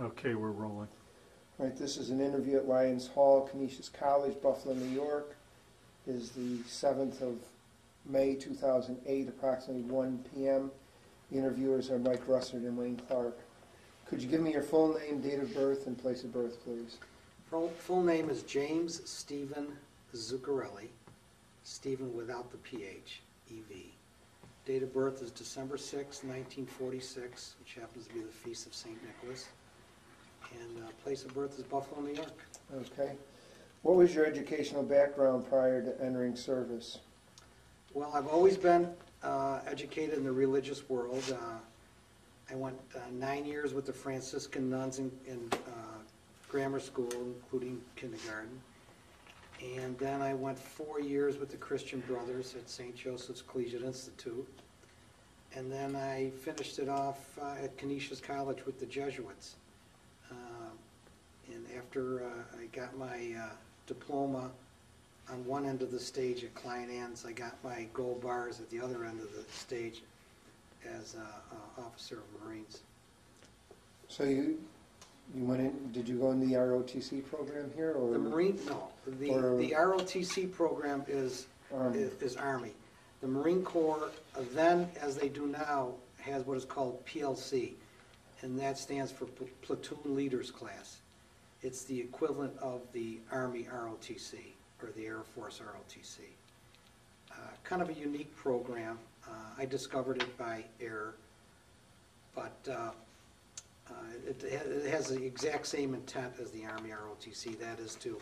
Okay, we're rolling. All right, this is an interview at Lyons Hall, Canisius College, Buffalo, New York. Is the 7th of May 2008, approximately 1 p.m. The interviewers are Mike Russert and Wayne Clark. Could you give me your full name, date of birth, and place of birth, please? Full, full name is James Steven Zucarelli, Steven without the PH, EV. Date of birth is December 6, 1946, which happens to be the feast of St. Nicholas. And uh, place of birth is Buffalo, New York. Okay. What was your educational background prior to entering service? Well, I've always been uh, educated in the religious world. Uh, I went uh, nine years with the Franciscan nuns in, in uh, grammar school, including kindergarten. And then I went four years with the Christian Brothers at St. Joseph's Collegiate Institute. And then I finished it off uh, at Canisius College with the Jesuits. Uh, after uh, I got my uh, diploma on one end of the stage at Kleinhans, I got my gold bars at the other end of the stage as a uh, officer of Marines. So you, you went in, did you go in the ROTC program here, or? The Marine, no, the, Or- the ROTC program is, Army? is is Army. The Marine Corps, uh, then, as they do now, has what is called PLC, and that stands for Pl- Platoon Leaders Class. It's the equivalent of the Army ROTC, or the Air Force ROTC. Uh, Kind of a unique program. Uh, I discovered it by error, but uh, uh, It it has the exact same intent as the Army ROTC, that is to,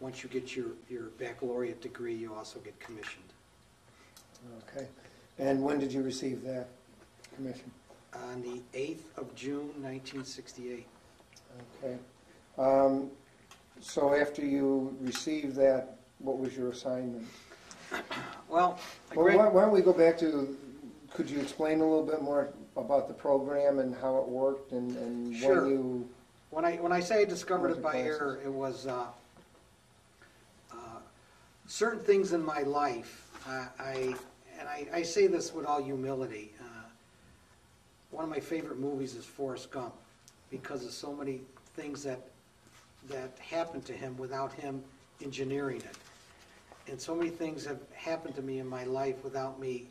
once you get your, your baccalaureate degree, you also get commissioned. Okay. And when did you receive that commission? On the 8th of June, 1968. Okay. Um, So after you received that, what was your assignment? Well, Well, why why don't we go back to, could you explain a little bit more about the program and how it worked and and Sure. when you, when I, when I say I discovered it by Working error, it was, uh, uh, certain things in my life, uh, I, and I, I say this with all humility, uh, one of my favorite movies is Forrest Gump, because of so many things that, that happened to him without him engineering it. And so many things have happened to me in my life without me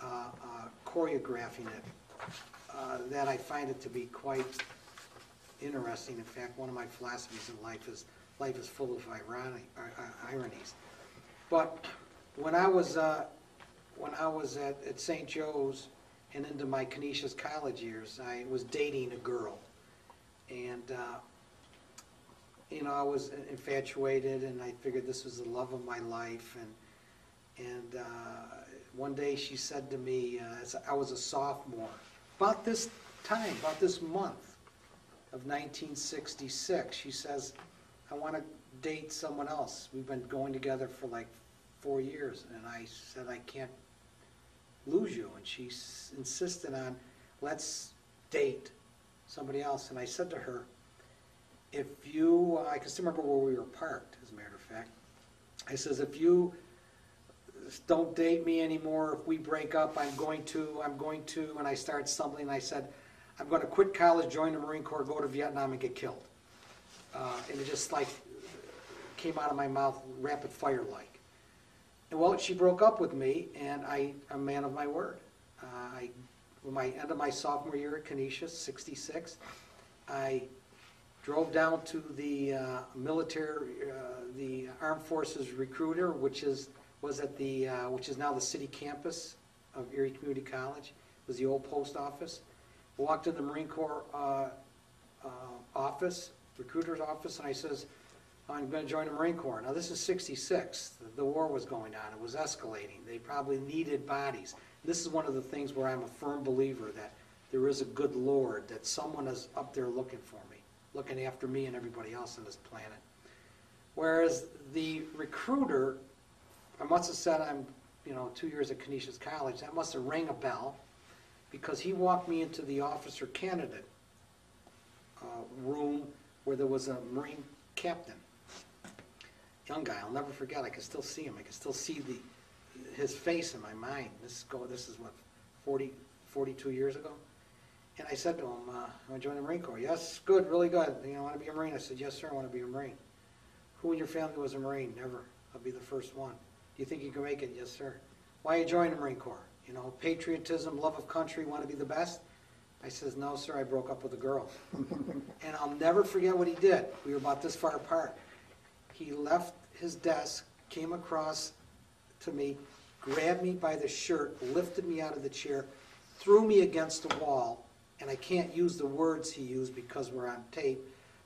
uh, uh, choreographing it, uh, that I find it to be quite interesting. In fact, one of my philosophies in life is, life is full of irony, uh, uh, ironies. But when I was, uh, when I was at, at St. Joe's and into my Canisius college years, I was dating a girl. And, you know, I was infatuated and I figured this was the love of my life. And, and uh, one day she said to me, uh, I was a sophomore, about this time, about this month of 1966, she says, I want to date someone else. We've been going together for like four years. And I said, I can't lose you. And she insisted on, let's date somebody else. And I said to her, if you, I can still remember where we were parked, as a matter of fact. I says, if you don't date me anymore, if we break up, I'm going to, I'm going to, and I started stumbling, I said, I'm gonna quit college, join the Marine Corps, go to Vietnam and get killed. Uh, and it just like came out of my mouth rapid fire like. And well, she broke up with me, and I, a man of my word. Uh, I, my end of my sophomore year at Canisius, '66, I drove down to the uh, military, uh, the Armed Forces recruiter, which is was at the uh, which is now the city campus of Erie Community College. It was the old post office. Walked in the Marine Corps uh, uh, office, recruiter's office, and I says, I'm going to join the Marine Corps. Now, this is 66. The- The war was going on. It was escalating. They probably needed bodies. This is one of the things where I'm a firm believer that there is a good Lord, that someone is up there looking for me, looking after me and everybody else on this planet. Whereas the recruiter, I must have said I'm, you know, two years at Canisius College, that must have rang a bell, because he walked me into the officer candidate uh, room where there was a Marine captain. Young guy, I'll never forget, I can still see him, I can still see the, his face in my mind. This is go, this is what, 40, 42 years ago? And I said to him, uh, I want to join the Marine Corps. Yes, good, really good. You know, I want to be a Marine. I said, yes, sir, I want to be a Marine. Who in your family was a Marine? Never. I'll be the first one. Do you think you can make it? Yes, sir. Why you join the Marine Corps? You know, patriotism, love of country, want to be the best? I says, no, sir, I broke up with a girl. and I'll never forget what he did. We were about this far apart. He left his desk, came across to me, grabbed me by the shirt, lifted me out of the chair, threw me against the wall, and I can't use the words he used because we're on tape,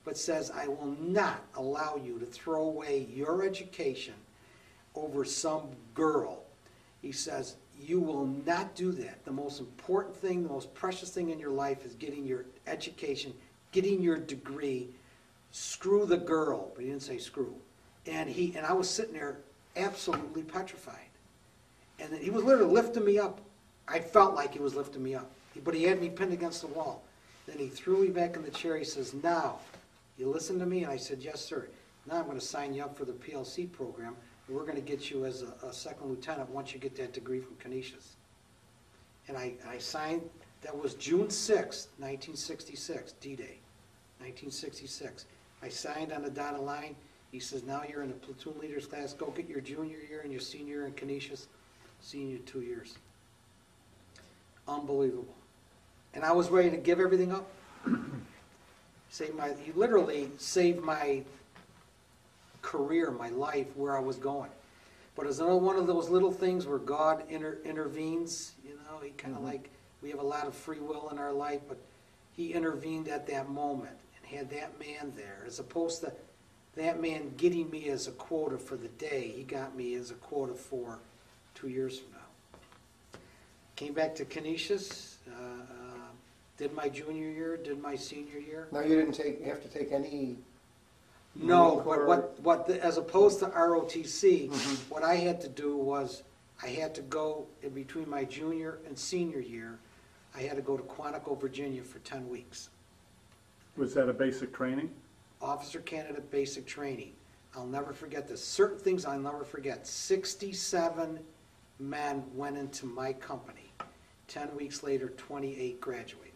but says, I will not allow you to throw away your education over some girl. He says, you will not do that. The most important thing, the most precious thing in your life is getting your education, getting your degree. Screw the girl, but he didn't say screw. And he and I was sitting there absolutely petrified. And he was literally lifting me up. I felt like he was lifting me up, but he had me pinned against the wall. Then he threw me back in the chair. He says, "Now, you listen to me." And I said, "Yes, sir." Now I'm going to sign you up for the PLC program. and We're going to get you as a, a second lieutenant once you get that degree from Canisius. And I, I signed. That was June sixth, 1966, D-Day, 1966. I signed on the dotted line. He says, now you're in the platoon leaders class. Go get your junior year and your senior year in Canisius. Senior two years. Unbelievable. And I was ready to give everything up. Save my, he literally saved my career, my life, where I was going. But it's another one of those little things where God inter, intervenes, you know, he kind of like, we have a lot of free will in our life, but he intervened at that moment and had that man there, as opposed to that man getting me as a quota for the day, he got me as a quota for two years from now. Came back to Canisius, uh, did my junior year, did my senior year. Now, you didn't take, have to take any, No, but what, what, the- as opposed to ROTC, Mhm. what I had to do was, I had to go in between my junior and senior year, I had to go to Quantico, Virginia for ten weeks. Was that a basic training? Officer candidate basic training. I'll never forget this. Certain things I'll never forget. Sixty-seven men went into my company. Ten weeks later, twenty-eight graduated.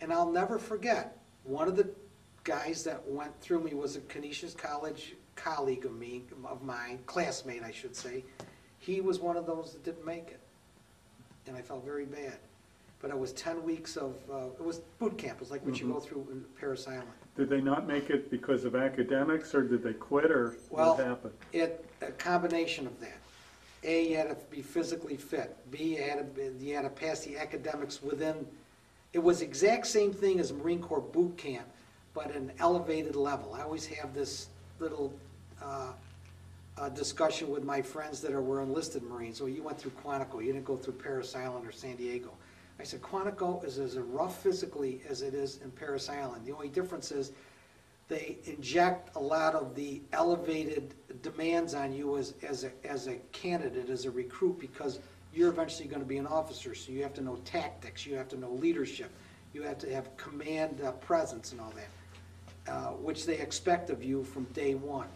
And I'll never forget, one of the guys that went through me was a Canisius College colleague of me, of mine, classmate, I should say. He was one of those that didn't make it. And I felt very bad. But it was ten weeks of, uh, it was boot camp. It was like what you go through in Parris Island. Did they not make it because of academics, or did they quit, or Well- what happened? It, a combination of that. A, you had to be physically fit. B, you had to, be- you had to pass the academics within, it was exact same thing as Marine Corps boot camp, but an elevated level. I always have this little, uh, uh, discussion with my friends that are, were enlisted Marines. Well, you went through Quantico, you didn't go through Parris Island or San Diego. I said, Quantico is as rough physically as it is in Parris Island. The only difference is they inject a lot of the elevated demands on you as, as a, as a candidate, as a recruit, because you're eventually gonna be an officer, so you have to know tactics, you have to know leadership, you have to have command uh, presence and all that, uh, which they expect of you from day one.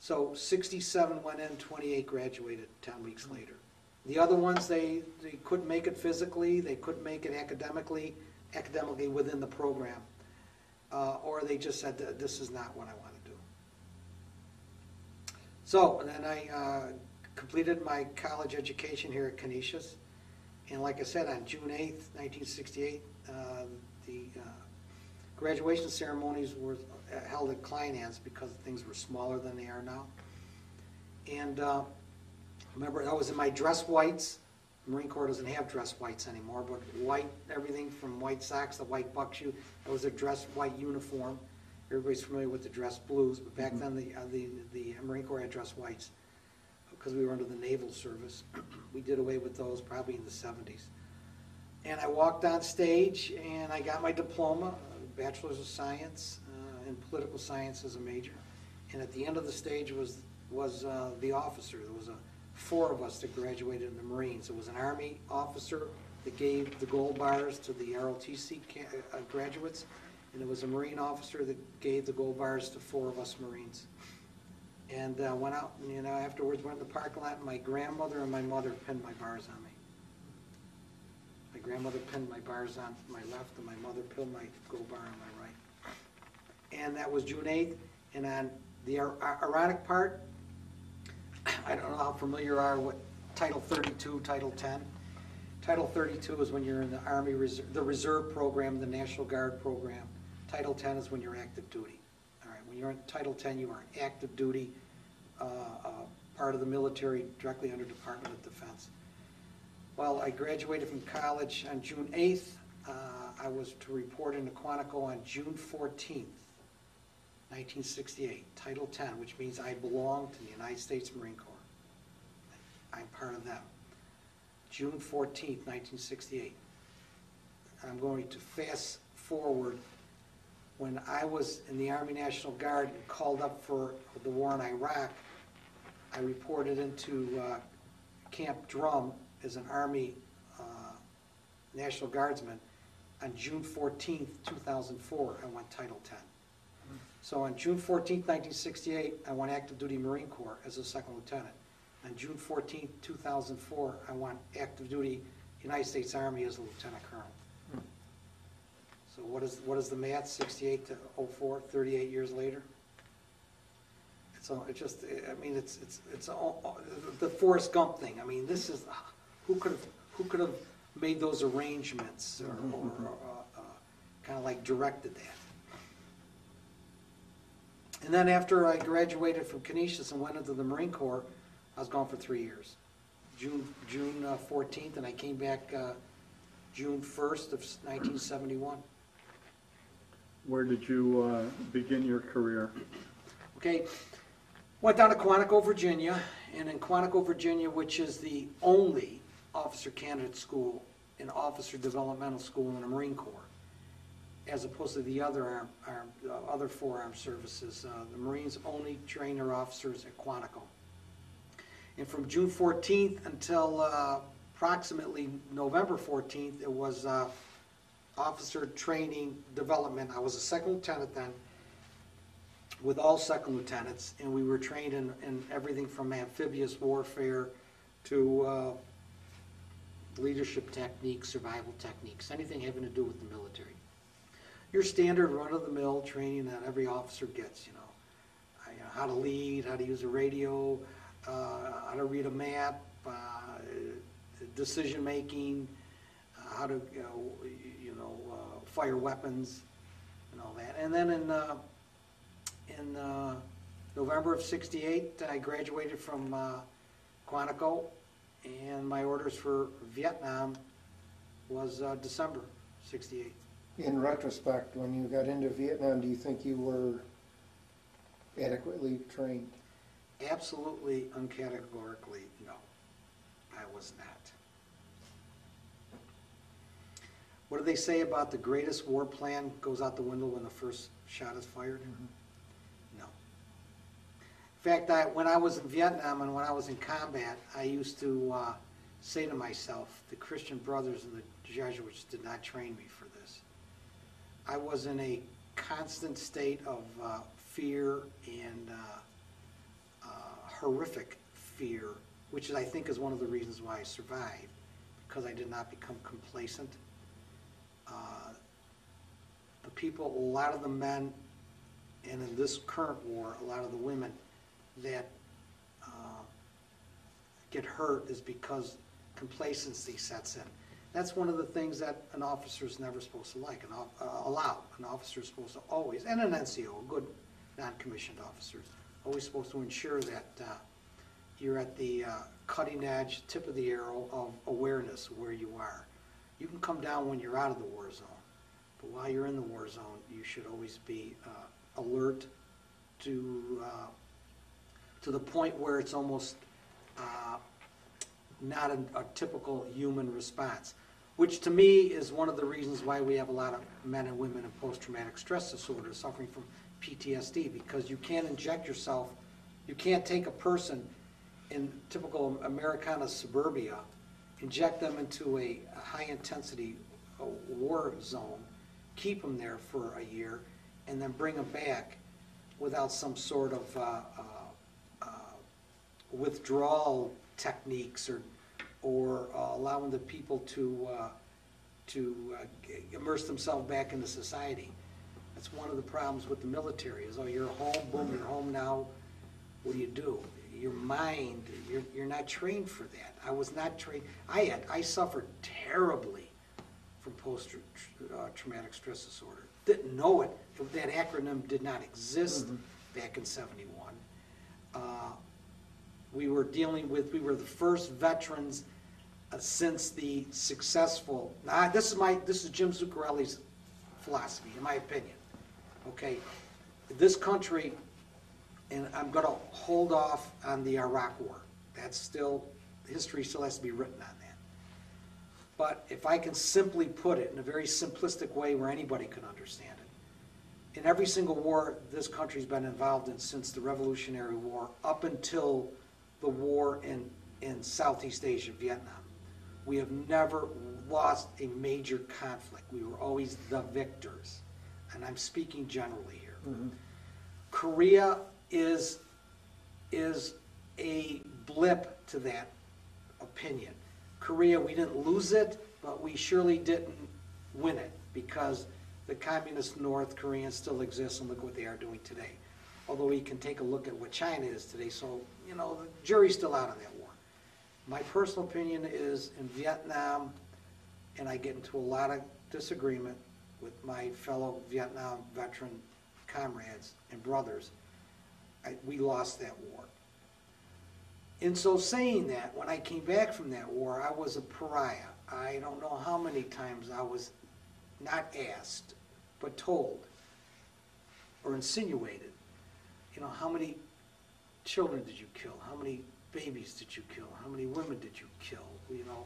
So sixty-seven went in, twenty-eight graduated ten weeks later. The other ones, they, they couldn't make it physically, they couldn't make it academically, academically within the program. Uh, or they just said, this is not what I want to do. So, and then I, uh, completed my college education here at Canisius. And like I said, on June eighth, nineteen sixty-eight, uh, the, uh, graduation ceremonies were held at Kleinhans because things were smaller than they are now. And, uh, remember, I was in my dress whites. Marine Corps doesn't have dress whites anymore, but white, everything from white socks to white buck shoe, that was a dress white uniform. Everybody's familiar with the dress blues, but back then, the, uh, the, the Marine Corps had dress whites, because we were under the naval service. We did away with those probably in the seventies. And I walked on stage, and I got my diploma, Bachelor's of Science, uh, in Political Science as a major. And at the end of the stage was, was uh, the officer. There was a, four of us that graduated in the Marines. It was an Army officer that gave the gold bars to the ROTC uh, graduates, and it was a Marine officer that gave the gold bars to four of us Marines. And uh, went out, and, you know, afterwards went in the parking lot, and my grandmother and my mother pinned my bars on me. My grandmother pinned my bars on my left, and my mother pinned my gold bar on my right. And that was June 8th, and on the ironic part, I don't know how familiar you are with Title 32, Title 10. Title 32 is when you're in the Army, Reserve, the Reserve Program, the National Guard Program. Title 10 is when you're active duty. All right, when you're in Title 10, you are active duty, uh, uh, part of the military directly under Department of Defense. Well, I graduated from college on June 8th. Uh, I was to report into Quantico on June 14th, 1968, Title 10, which means I belong to the United States Marine Corps. I'm part of them. June 14th, 1968. I'm going to fast forward when I was in the Army National Guard and called up for the war in Iraq. I reported into uh, Camp Drum as an Army uh, National Guardsman. On June 14th, 2004, I went Title 10. So on June 14th, 1968, I went active duty Marine Corps as a second lieutenant. On June 14th, 2004, I went active duty United States Army as a lieutenant colonel. So what is, what is the math, 68 to 04, 38 years later? So it just, I mean, it's, it's, it's all- the Forrest Gump thing. I mean, this is, who could have, who could have made those arrangements or, or, kind of like directed that? And then after I graduated from Canisius and went into the Marine Corps, I was gone for three years. June, June uh, 14th, and I came back uh, June 1st of 1971. Where did you uh, begin your career? Okay, went down to Quantico, Virginia, and in Quantico, Virginia, which is the only officer candidate school, and officer developmental school in the Marine Corps, as opposed to the other arm, arm, uh, other four armed services. Uh, the Marines only train their officers at Quantico. And from June 14th until uh, approximately November 14th, it was uh, officer training development. I was a second lieutenant then, with all second lieutenants, and we were trained in, in everything from amphibious warfare to uh, leadership techniques, survival techniques, anything having to do with the military. Your standard run-of-the-mill training that every officer gets, you know, you know, how to lead, how to use a radio, uh, how to read a map, uh, decision-making, uh, how to, you know, you know, uh, fire weapons and all that. And then in, in uh, November of '68, I graduated from uh, Quantico, and my orders for Vietnam was uh, December '68. In retrospect, when you got into Vietnam, do you think you were adequately trained? Absolutely, uncategorically, no, I was not. What do they say about the greatest war plan goes out the window when the first shot is fired? No. In fact, I, when I was in Vietnam and when I was in combat, I used to uh, say to myself, the Christian brothers and the Jesuits did not train me for this. I was in a constant state of uh, fear and uh, uh, horrific fear, which I think is one of the reasons why I survived, because I did not become complacent. Uh, The people, a lot of the men, and in this current war, a lot of the women that uh, get hurt is because complacency sets in. That's one of the things that an officer is never supposed to like, and uh, allow. An officer is supposed to always, and an NCO, a good non-commissioned officer, is always supposed to ensure that uh, you're at the uh, cutting edge, tip of the arrow of awareness where you are. You can come down when you're out of the war zone, but while you're in the war zone, you should always be uh, alert to, uh, to the point where it's almost uh, not a, a typical human response, which to me is one of the reasons why we have a lot of men and women in post-traumatic stress disorder suffering from PTSD, because you can't inject yourself, you can't take a person in typical Americana suburbia, inject them into a high-intensity uh, war zone, keep them there for a year, and then bring them back without some sort of uh, uh, withdrawal techniques or, or uh, allowing the people to, uh, to uh, immerse themselves back into society. That's one of the problems with the military is, oh, you're home, boom, you're home now, what do you do? Your mind, you're, you're not trained for that. I was not trained. I had, I suffered terribly from post-traumatic uh, stress disorder. Didn't know it. That acronym did not exist mm -hmm. back in 71. Uh, we were dealing with, we were the first veterans uh, since the successful, now, this is my, this is Jim Zucarelli's philosophy, in my opinion, okay? This country, and I'm gonna hold off on the Iraq War. That's still, history still has to be written on that. But if I can simply put it in a very simplistic way where anybody can understand it, in every single war this country's been involved in since the Revolutionary War, up until the war in, in Southeast Asia, Vietnam, we have never lost a major conflict. We were always the victors. And I'm speaking generally here. Mm-hmm. Korea is, is a blip to that opinion. Korea, we didn't lose it, but we surely didn't win it because the communist North Koreans still exist and look what they are doing today. Although we can take a look at what China is today, so, you know, the jury's still out on that war. My personal opinion is in Vietnam, and I get into a lot of disagreement with my fellow Vietnam veteran comrades and brothers, I, we lost that war. In so saying that, when I came back from that war, I was a pariah. I don't know how many times I was not asked, but told or insinuated, you know, how many children did you kill? How many babies did you kill? How many women did you kill? You know,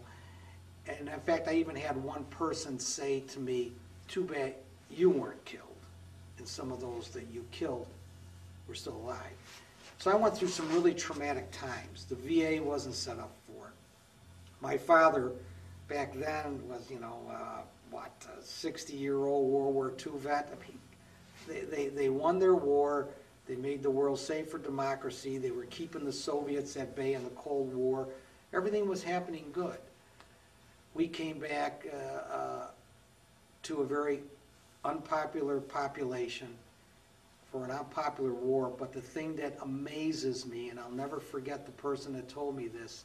and in fact, I even had one person say to me, too bad you weren't killed. And some of those that you killed were still alive. So I went through some really traumatic times. The VA wasn't set up for it. My father back then was, you know, uh, what, a 60-year-old World War II vet. I mean, they, they, they won their war. They made the world safe for democracy. They were keeping the Soviets at bay in the Cold War. Everything was happening good. We came back uh, uh, to a very unpopular population for an unpopular war, but the thing that amazes me, and I'll never forget the person that told me this,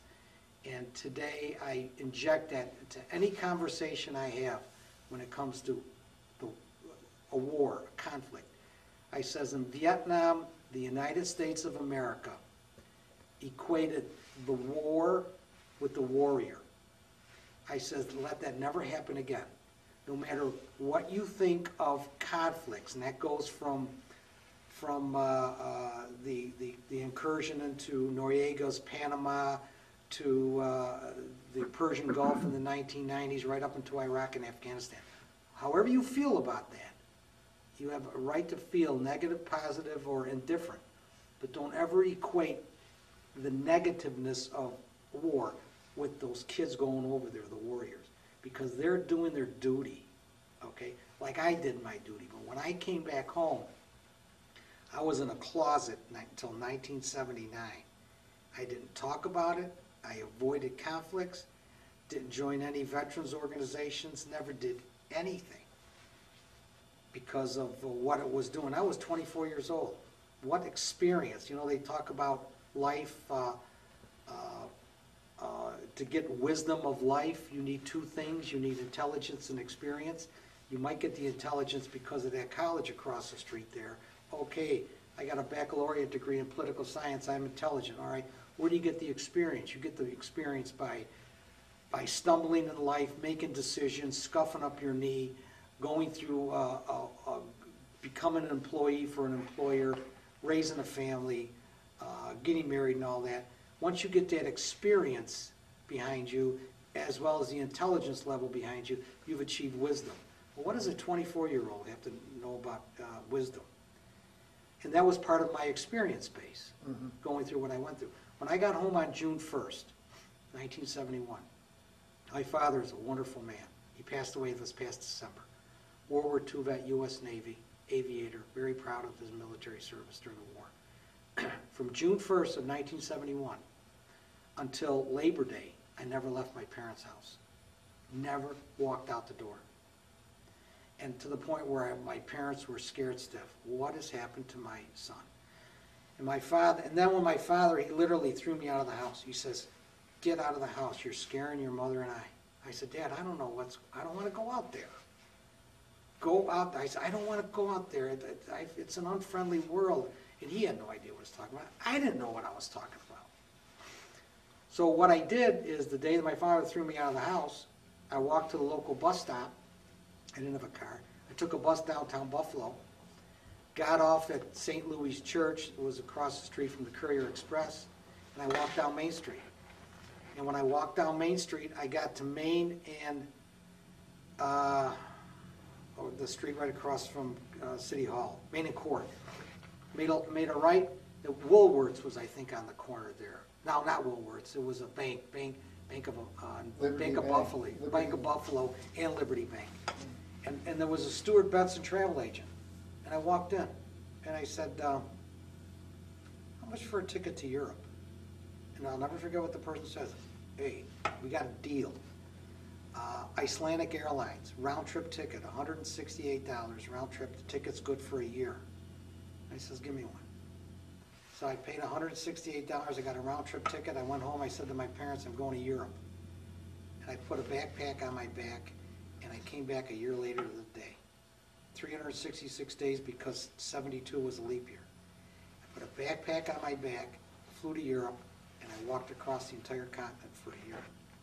and today I inject that into any conversation I have when it comes to the, a war, a conflict. I says in Vietnam, the United States of America equated the war with the warrior. I says, let that never happen again. No matter what you think of conflicts, and that goes from, from uh, uh, the, the, the incursion into Noriega's Panama to uh, the Persian Gulf in the 1990s, right up into Iraq and Afghanistan. However you feel about that, you have a right to feel negative, positive, or indifferent, but don't ever equate the negativeness of war with those kids going over there, the warriors, because they're doing their duty, okay? Like I did my duty, but when I came back home, I was in a closet until 1979. I didn't talk about it, I avoided conflicts, didn't join any veterans organizations, never did anything because of what it was doing. I was 24 years old. What experience? You know, they talk about life, uh, uh, uh, to get wisdom of life, you need two things. You need intelligence and experience. You might get the intelligence because of that college across the street there. Okay, I got a baccalaureate degree in political science, I'm intelligent, all right. Where do you get the experience? You get the experience by, by stumbling in life, making decisions, scuffing up your knee, going through, uh, uh, uh, becoming an employee for an employer, raising a family, uh, getting married and all that. Once you get that experience behind you, as well as the intelligence level behind you, you've achieved wisdom. Well, what does a 24-year-old have to know about uh, wisdom? And that was part of my experience base, going through what I went through. When I got home on June 1st, 1971, my father is a wonderful man. He passed away this past December. World War II vet, U.S. Navy, aviator, very proud of his military service during the war. From June 1st of 1971 until Labor Day, I never left my parents' house. never walked out the door. And to the point where I- my parents were scared stiff. What has happened to my son? And my father, and then when my father, he literally threw me out of the house. He says, get out of the house, you're scaring your mother and I. I said, Dad, I don't know what's, I don't want to go out there. Go out, I said, I don't want to go out there, it's an unfriendly world. And he had no idea what I was talking about. I didn't know what I was talking about. So what I did is, the day that my father threw me out of the house, I walked to the local bus stop. I didn't have a car. I took a bus downtown Buffalo, got off at St. Louis Church, it was across the street from the Courier Express, and I walked down Main Street. And when I walked down Main Street, I got to Main and, uh, the street right across from, uh, City Hall, Main and Court. Made a, made a right, the Woolworths was, I think, on the corner there. No, not Woolworths, it was a bank, Bank, Bank of, uh, Liberty Bank of Bank. Buffalo, Liberty. Bank of Buffalo and Liberty Bank. And, and there was a Stuart Benson travel agent. And I walked in, and I said, um, how much for a ticket to Europe? And I'll never forget what the person says. Hey, we got a deal. Uh, Icelandic Airlines, round trip ticket, hundred and sixty-eight dollars, round trip, the ticket's good for a year. I says, give me one. So I paid hundred and sixty-eight dollars, I got a round trip ticket, I went home, I said to my parents, I'm going to Europe. And I put a backpack on my back, and I came back a year later to the day. Three hundred and sixty-six days because seventy-two was a leap year. I put a backpack on my back, flew to Europe, and I walked across the entire continent for a year.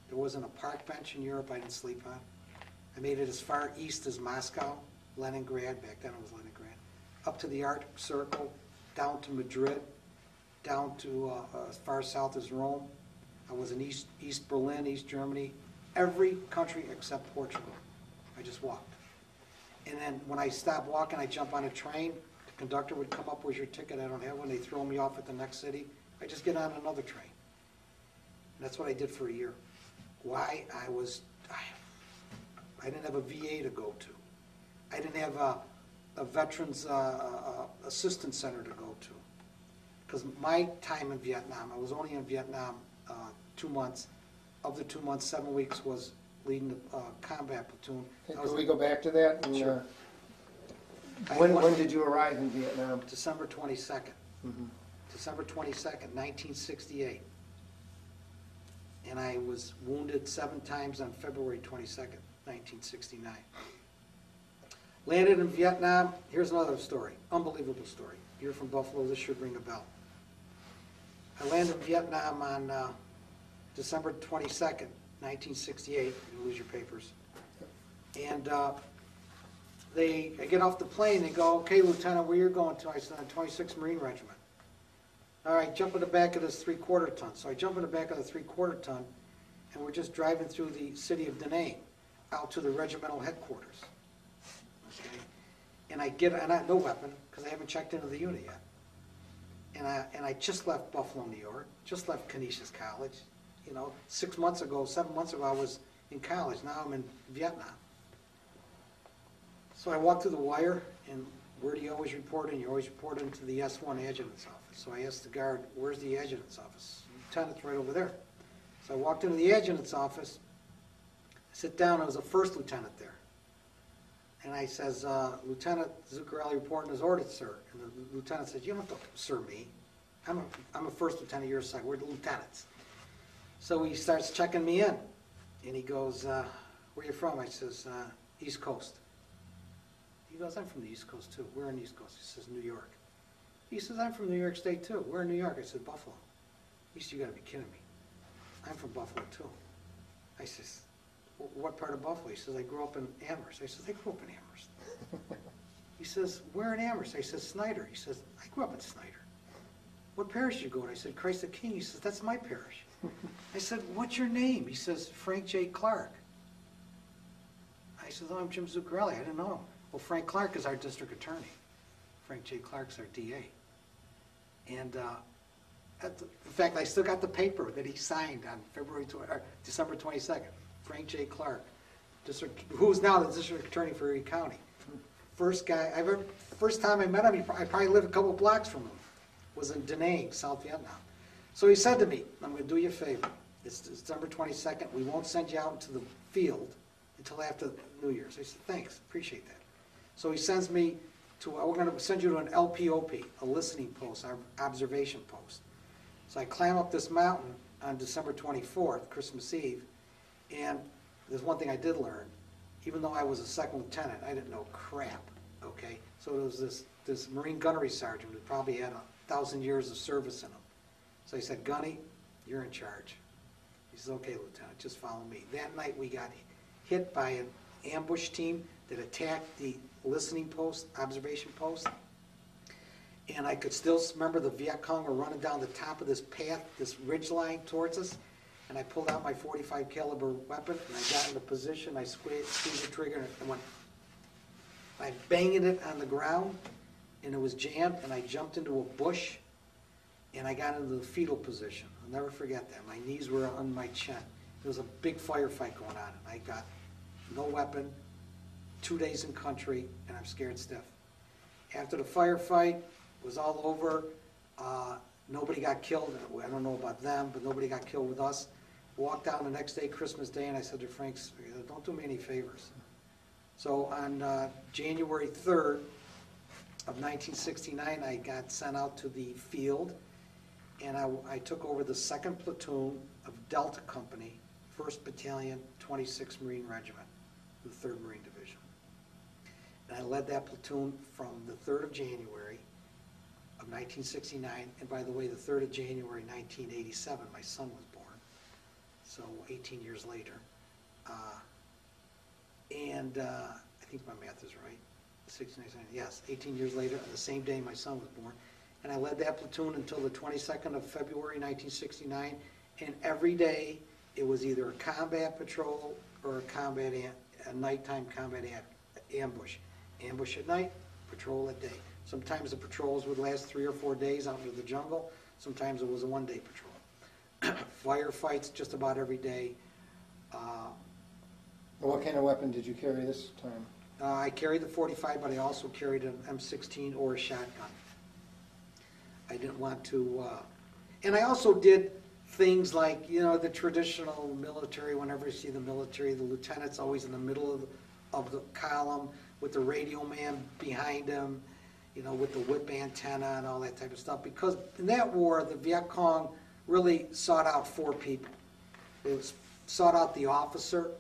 There wasn't a park bench in Europe I didn't sleep on. I made it as far east as Moscow, Leningrad, back then it was Leningrad, up to the Arctic Circle, down to Madrid, down to uh, uh, as far south as Rome. I was in East, East Berlin, East Germany, every country except Portugal. I just walked. And then when I stop walking, I jump on a train. The conductor would come up, where's your ticket? I don't have one. They throw me off at the next city. I just get on another train. And that's what I did for a year. Why? I was, I, I didn't have a VA to go to. I didn't have a, a Veterans uh, uh, Assistance Center to go to. Because my time in Vietnam, I was only in Vietnam uh, two months. Of the two months, seven weeks was leading the uh, combat platoon. I was Can we go back to that? And, Sure. uh, I When, went- when did you arrive in Vietnam? December twenty-second, Mhm. December twenty-second, nineteen sixty-eight. And I was wounded seven times on February twenty-second, nineteen sixty-nine. Landed in Vietnam, here's another story, unbelievable story. You're from Buffalo, this should ring a bell. I landed in Vietnam on, uh, December twenty-second, nineteen sixty-eight, you lose your papers. And, uh, they, I get off the plane, they go, okay, Lieutenant, where you going to? I said, 26th Marine Regiment. All right, jump in the back of this three-quarter ton. So I jump in the back of the three-quarter ton, and we're just driving through the city of Da Nang, out to the regimental headquarters. Okay? And I get, and I no weapon, because I haven't checked into the unit yet. And I, and I just left Buffalo, New York, just left Canisius College. You know, six months ago, seven months ago, I was in college, now I'm in Vietnam. So I walk through the wire, and where do you always report in? You always report into the S1 adjutant's office. So I asked the guard, where's the adjutant's office? Lieutenant's right over there. So I walked into the adjutant's office, sit down, I was a first lieutenant there. And I says, uh, Lieutenant Zucarelli reporting his orders, sir. And the lieutenant says, you don't have to sir me. I'm a, I'm a first lieutenant, you're a second, we're the lieutenants. So he starts checking me in, and he goes, uh, where you from? I says, uh, East Coast. He goes, I'm from the East Coast too. Where in the East Coast? He says, New York. He says, I'm from New York State too. Where in New York? I said, Buffalo. He said, you gotta be kidding me. I'm from Buffalo too. I says, "Wh- what part of Buffalo? He says, I grew up in Amherst. I says, I grew up in Amherst. He says, where in Amherst? I says, Snyder. He says, I grew up in Snyder. What parish did you go to? I said, Christ the King. He says, that's my parish. I said, what's your name? He says, Frank J. Clark. I said, oh, I'm Jim Zucarelli. I didn't know him. Well, Frank Clark is our district attorney. Frank J. Clark's our DA. And, uh, the- in fact, I still got the paper that he signed on February, tw- or December twenty-second. Frank J. Clark, district, who's now the district attorney for Erie County. First guy, I ever, first time I met him, I probably lived a couple blocks from him, was in Da Nang, South Vietnam. So he said to me, I'm gonna do you a favor. It's December twenty-second, we won't send you out into the field until after New Year's. I said, thanks, appreciate that. So he sends me to, we're gonna send you to an LPOP, a listening post, our observation post. So I climb up this mountain on December twenty-fourth, Christmas Eve, and there's one thing I did learn. Even though I was a second lieutenant, I didn't know crap, okay? So there was this, this Marine gunnery sergeant who probably had a thousand years of service in him. So he said, Gunny, you're in charge. He says, okay, Lieutenant, just follow me. That night, we got hit by an ambush team that attacked the listening post, observation post. And I could still remember the Viet Cong were running down the top of this path, this ridge line towards us. And I pulled out my forty-five caliber weapon, and I got into position, I squeezed, the trigger, and went. I banged it on the ground, and it was jammed, and I jumped into a bush, and I got into the fetal position. I'll never forget that. My knees were on my chin. There was a big firefight going on, and I got no weapon, two days in country, and I'm scared stiff. After the firefight was all over, uh, nobody got killed. I don't know about them, but nobody got killed with us. Walked down the next day, Christmas Day, and I said to Franks, don't do me any favors. So on uh, January 3rd of 1969, I got sent out to the field, and I, I took over the second platoon of Delta Company, 1st Battalion, 26th Marine Regiment, the 3rd Marine Division. And I led that platoon from the 3rd of January of 1969, and by the way, the 3rd of January 1987, my son was born, so 18 years later. Uh, And uh, I think my math is right, 69, yes, 18 years later, on the same day my son was born. And I led that platoon until the 22nd of February 1969, and every day, it was either a combat patrol or a combat, a nighttime combat ambush. Ambush at night, patrol at day. Sometimes the patrols would last three or four days out into the jungle, sometimes it was a one-day patrol. Firefights just about every day. Uh, What kind of weapon did you carry this time? uh, I carried the 45, but I also carried an M16 or a shotgun. I didn't want to, uh, and I also did things like, you know, the traditional military, whenever you see the military, the lieutenant's always in the middle of, of the column with the radio man behind him, you know, with the whip antenna and all that type of stuff. Because in that war, the Viet Cong really sought out four people. They sought out the officer,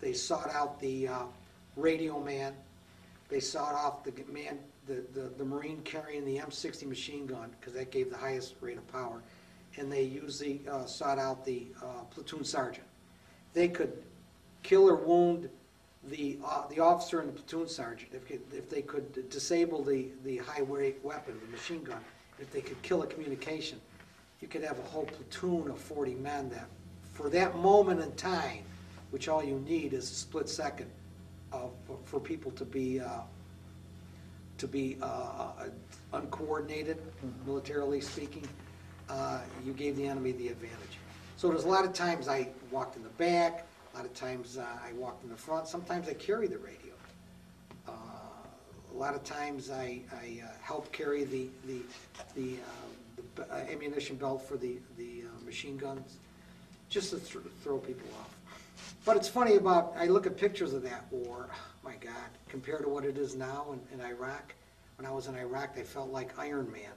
they- sought out the uh, radio man, they sought out the man, the, the, the Marine carrying the M60 machine gun, because that gave the highest rate of power, and they usually uh, sought out the uh, platoon sergeant. They could kill or wound the, uh, the officer and the platoon sergeant, if, could- if they could disable the, the high-rate weapon, the machine gun, if they could kill a communication, you could have a whole platoon of 40 men that, for that moment in time, which all you need is a split second of, for people to be, uh, to be uh, uncoordinated, militarily speaking, uh, you gave the enemy the advantage. So there's a lot of times I walked in the back, a lot of times uh, I walk in the front, sometimes I carry the radio. Uh, A lot of times I, I uh, helped carry the, the, the uh, the uh, ammunition belt for the, the uh, machine guns, just to thr- throw people off. But it's funny about, I look at pictures of that war, my God, compared to what it is now in, in Iraq. When I was in Iraq, I felt like Iron Man,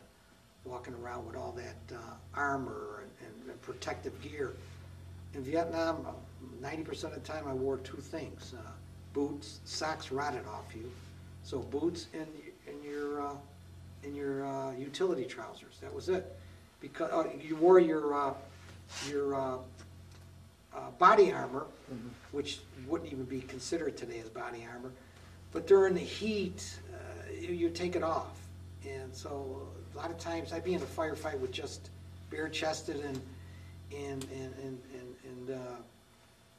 walking around with all that armor and, and- and protective gear. In Vietnam, uh, ninety percent of the time I wore two things, uh, boots, socks rotted off you, so boots and, and your, uh, and your uh, utility trousers, that was it. Because, uh, you wore your, uh, your uh, uh, body armor, which wouldn't even be considered today as body armor. But during the heat, uh, you, you take it off. And so a lot of times I'd be in a firefight with just bare chested and, and, and, and, and, and uh,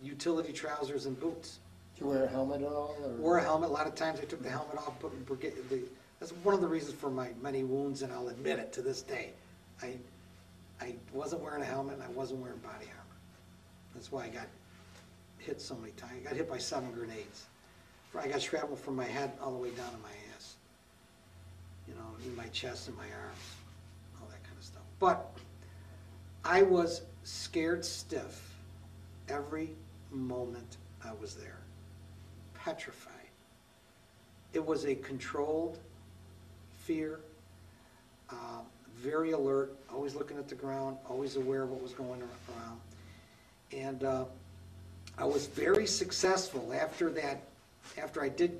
utility trousers and boots. Did you wear a helmet at all? or- Wore a helmet, a lot of times I took the helmet off, put, forget, the, that's one of the reasons for my many wounds, and I'll admit it to this day. I, I wasn't wearing a helmet, and I wasn't wearing body armor. That's why I got hit so many times. I got hit by seven grenades. I got shrapnel from my head all the way down to my ass. You know, in my chest and my arms, all that kind of stuff. But I was scared stiff every moment I was there, petrified. It was a controlled fear, uh, very alert, always looking at the ground, always aware of what was going around. And uh, I was very successful after that, after I did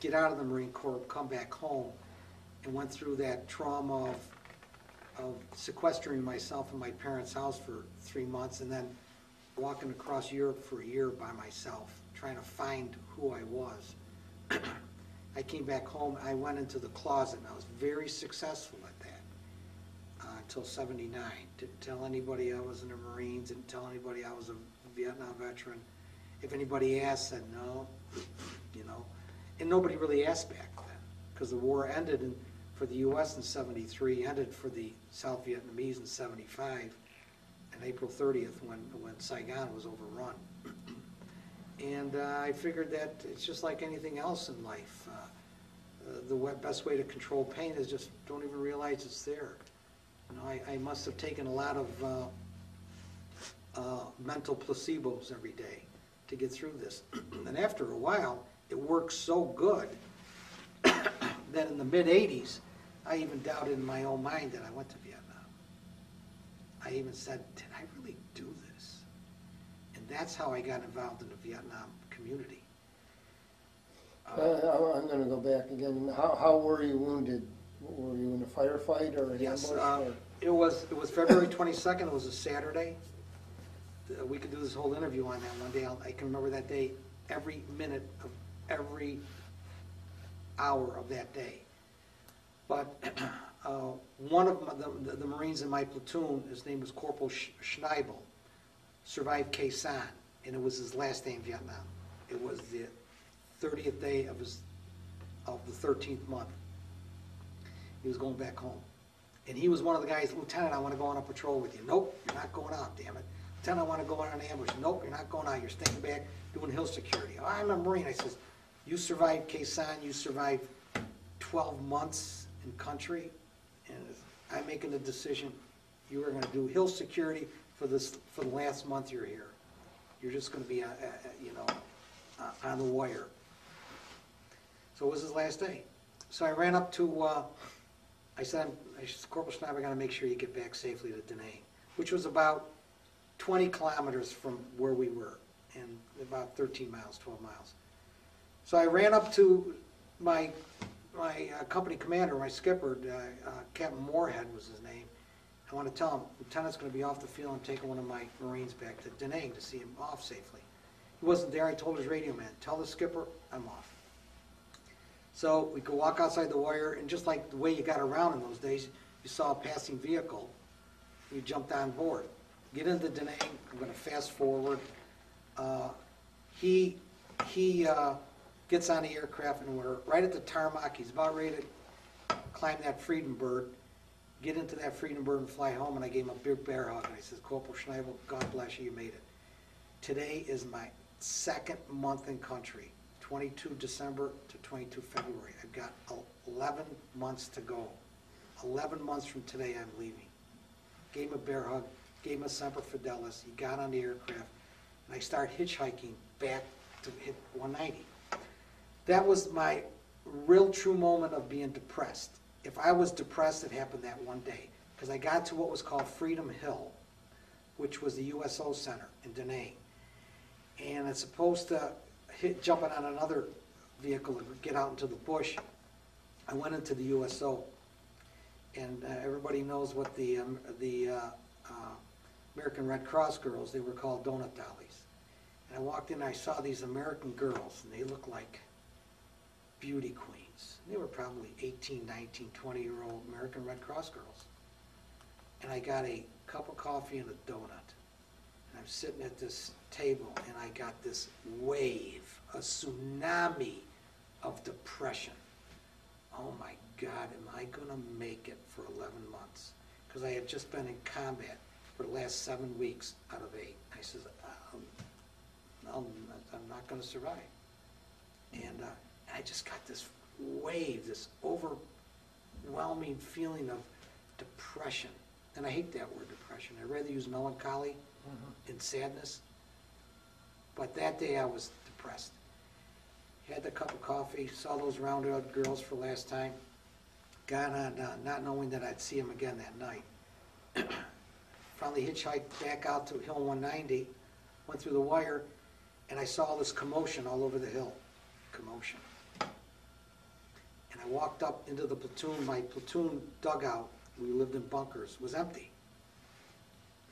get out of the Marine Corps, come back home, and went through that trauma of, of sequestering myself in my parents' house for three months, and then walking across Europe for a year by myself, trying to find who I was. I came back home, I went into the closet, and I was very successful at that uh, until '79. Didn't tell anybody I was in the Marines, didn't tell anybody I was a Vietnam veteran. If anybody asked, said no, you know. And nobody really asked back then, because the war ended in, for the US in '73, ended for the South Vietnamese in '75, and April 30th, when, when Saigon was overrun. And uh, I figured that it's just like anything else in life. Uh, uh, The best way to control pain is just don't even realize it's there. You know, I, I must have taken a lot of uh, uh, mental placebos every day to get through this. And after a while, it worked so good that in the mid-eighties, I even doubted in my own mind that I went to Vietnam. I even said, did I really do this? And that's how I got involved in the Vietnam community. Uh, I'm I'm gonna go back again. How, how were you wounded? Were you in a firefight or an Yes, ambush? uh, or- it was, it was February twenty-second, it was a Saturday. We could do this whole interview on that one day, I'll- I can remember that day, every minute of every hour of that day. But uh, one of my- the, the Marines in my platoon, his name was Corporal Sch- Schneibel, survived Sanh, and it was his last day in Vietnam. It was the thirtieth day of his, of the thirteenth month. He was going back home. And he was one of the guys, Lieutenant, I want to go on a patrol with you. Nope, you're not going out, damn it. Lieutenant, I want to go on an ambush. Nope, you're not going out, you're staying back doing hill security. "Oh, I'm a Marine. I says, you survived Sanh, you survived twelve months in country, and I'm making the decision, you are gonna do hill security for this, for the last month you're here. You're just gonna be, uh, uh, uh, you know, uh, on the wire. So it was his last day. So I ran up to, uh, I said, I said, Corporal Schneibel, I gotta make sure you get back safely to Da which was about twenty kilometers from where we were, and about thirteen miles, twelve miles. So I ran up to my, my uh, company commander, my skipper, uh, uh, Captain Moorhead was his name. I want to tell him, Lieutenant's gonna be off the field, I'm taking one of my Marines back to Da Nang to see him off safely. He wasn't there, I told his radio man, tell the skipper, I'm off. So we could walk outside the wire, and just like the way you got around in those days, you saw a passing vehicle, you jumped on board. Get into Da Nang, I'm gonna fast forward. Uh, He, he uh, gets on the aircraft, and we're right at the tarmac, he's about ready to climb that Freedom Bird, get into that Freedom Bird and fly home, and I gave him a big bear hug, and I said, Corporal Schneibel, God bless you, you made it. Today is my second month in country, 22 December to 22 February. I've got 11 months to go. 11 months from today, I'm leaving. Gave him a bear hug, gave him a Semper Fidelis, he got on the aircraft, and I start hitchhiking back to Hill 190. That was my real true moment of being depressed. If I was depressed, it happened that one day, because I got to what was called Freedom Hill, which was the USO Center in Da Nang. And it's supposed to hit, jumping on another vehicle and get out into the bush. I went into the USO, and uh, everybody knows what the, um, the uh, uh, American Red Cross girls, they were called donut dollies. And I walked in, I saw these American girls, and they looked like beauty queens. They were probably 18, 19, 20-year-old American Red Cross girls. And I got a cup of coffee and a donut. And I'm sitting at this table, and I got this wave, a tsunami of depression. Oh my God, am I gonna make it for 11 months? Because I had just been in combat for the last seven weeks out of eight. I says, um, I'm, I'm not gonna survive. And uh, I just got this wave, this overwhelming feeling of depression. and I hate that word depression, I'd rather use melancholy and sadness. But that day I was depressed. Had the cup of coffee, saw those rounded out girls for last time, got on, uh, not knowing that I'd see them again that night. Finally hitchhiked back out to Hill 190, went through the wire, and I saw this commotion all over the hill. Commotion. I walked up into the platoon, my platoon dugout, we lived in bunkers, was empty.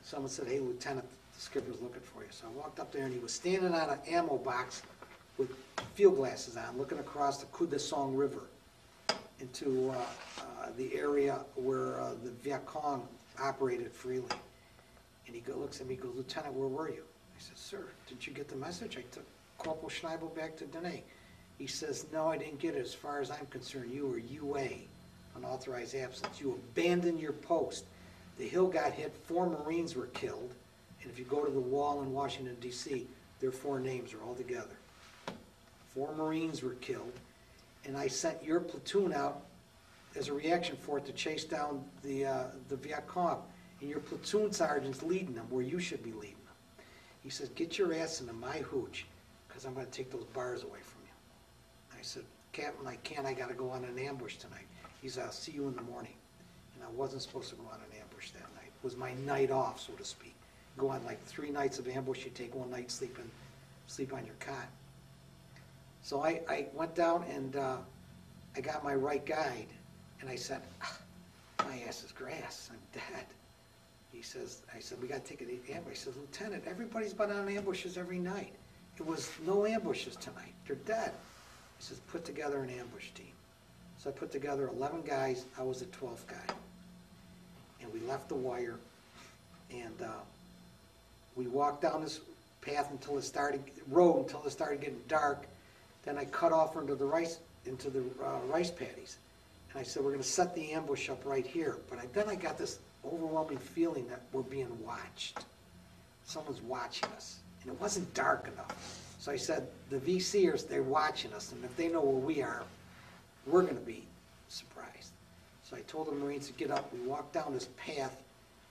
Someone said, hey Lieutenant, the skipper's looking for you. So I walked up there and he was standing on an ammo box with field glasses on, looking across the Kudasong River into uh, uh, the area where uh, the Viet Cong operated freely. And he go- looks at me, goes, Lieutenant, where were you? I said, sir, did you get the message? I took Corporal Schneibel back to Da Nang. He says, no, I didn't get it. As far as I'm concerned, you were UA, unauthorized absence. You abandoned your post. The hill got hit, four Marines were killed, and if you go to the wall in Washington DC, their four names are all together. Four Marines were killed, and I sent your platoon out as a reaction for it to chase down the, uh, the Viet Cong. And your platoon sergeant's leading them where you should be leading them. He says, get your ass into my hooch, because I'm gonna take those bars away from. I said, Captain, I can't, I gotta go on an ambush tonight. He said, I'll see you in the morning. And I wasn't supposed to go on an ambush that night. It was my night off, so to speak. Go on like three nights of ambush, you take one night sleeping, sleep on your cot. So I, I went down and, uh, I got my right guide, and I said, "Ah, my ass is grass, I'm dead. He says, I said, we gotta take an ambush. He says, Lieutenant, everybody's been on ambushes every night. It was no ambushes tonight, they're dead. He says, put together an ambush team. So I put together eleven guys, I was the twelfth guy. And we left the wire, and, uh, we walked down this path until it started, road until it started getting dark. Then I cut off into the rice, into the uh, rice paddies. And I said, we're gonna set the ambush up right here. But I, then I got this overwhelming feeling that we're being watched. Someone's watching us. And it wasn't dark enough. So I said, the VCers, they're watching us, and if they know where we are, we're gonna be surprised. So I told the Marines to get up, we walked down this path,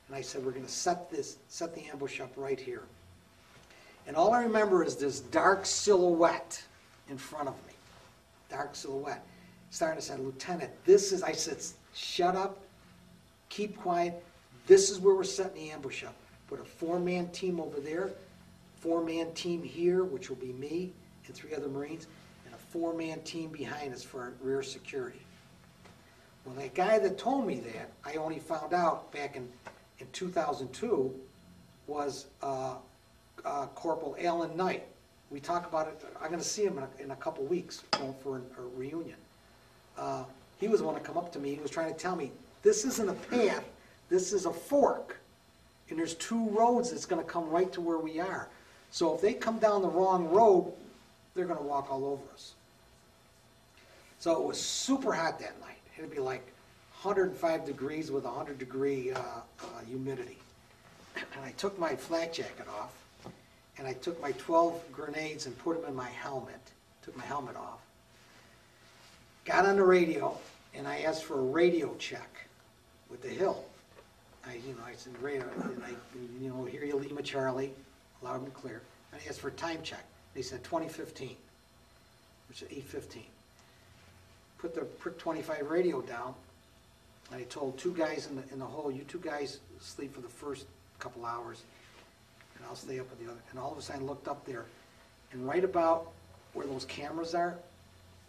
and I said, we're gonna set this, set the ambush up right here. And all I remember is this dark silhouette in front of me, dark silhouette. Starting to say, Lieutenant, this is, I said, shut up, keep quiet, this is where we're setting the ambush up. Put a four-man team over there, four-man team here, which will be me and three other Marines, and a four-man team behind us for rear security. Well, that guy that told me that, I only found out back in, in 2002, was uh, uh, Corporal Alan Knight. We talk about it, I'm gonna see him in a, in a couple weeks, going for a reunion. Uh, He was the one to come up to me, he was trying to tell me, this isn't a path, this is a fork. And there's two roads that's gonna come right to where we are. So if they come down the wrong road, they're gonna walk all over us. So it was super hot that night. It'd be like 105 degrees with 100 degree uh, uh, humidity. And I took my flak jacket off, and I took my 12 grenades and put them in my helmet. Took my helmet off. Got on the radio, and I asked for a radio check with the Hill. I, you know, I said, radio, and I, you know, here you Lima Charlie, loud and clear. And I asked for a time check. They said 2015, which is 8:15 put the Prick 25 radio down, and I told two guys in the, in the hole, you two guys sleep for the first couple hours, and I'll stay up with the other. And all of a sudden, I looked up there, and right about where those cameras are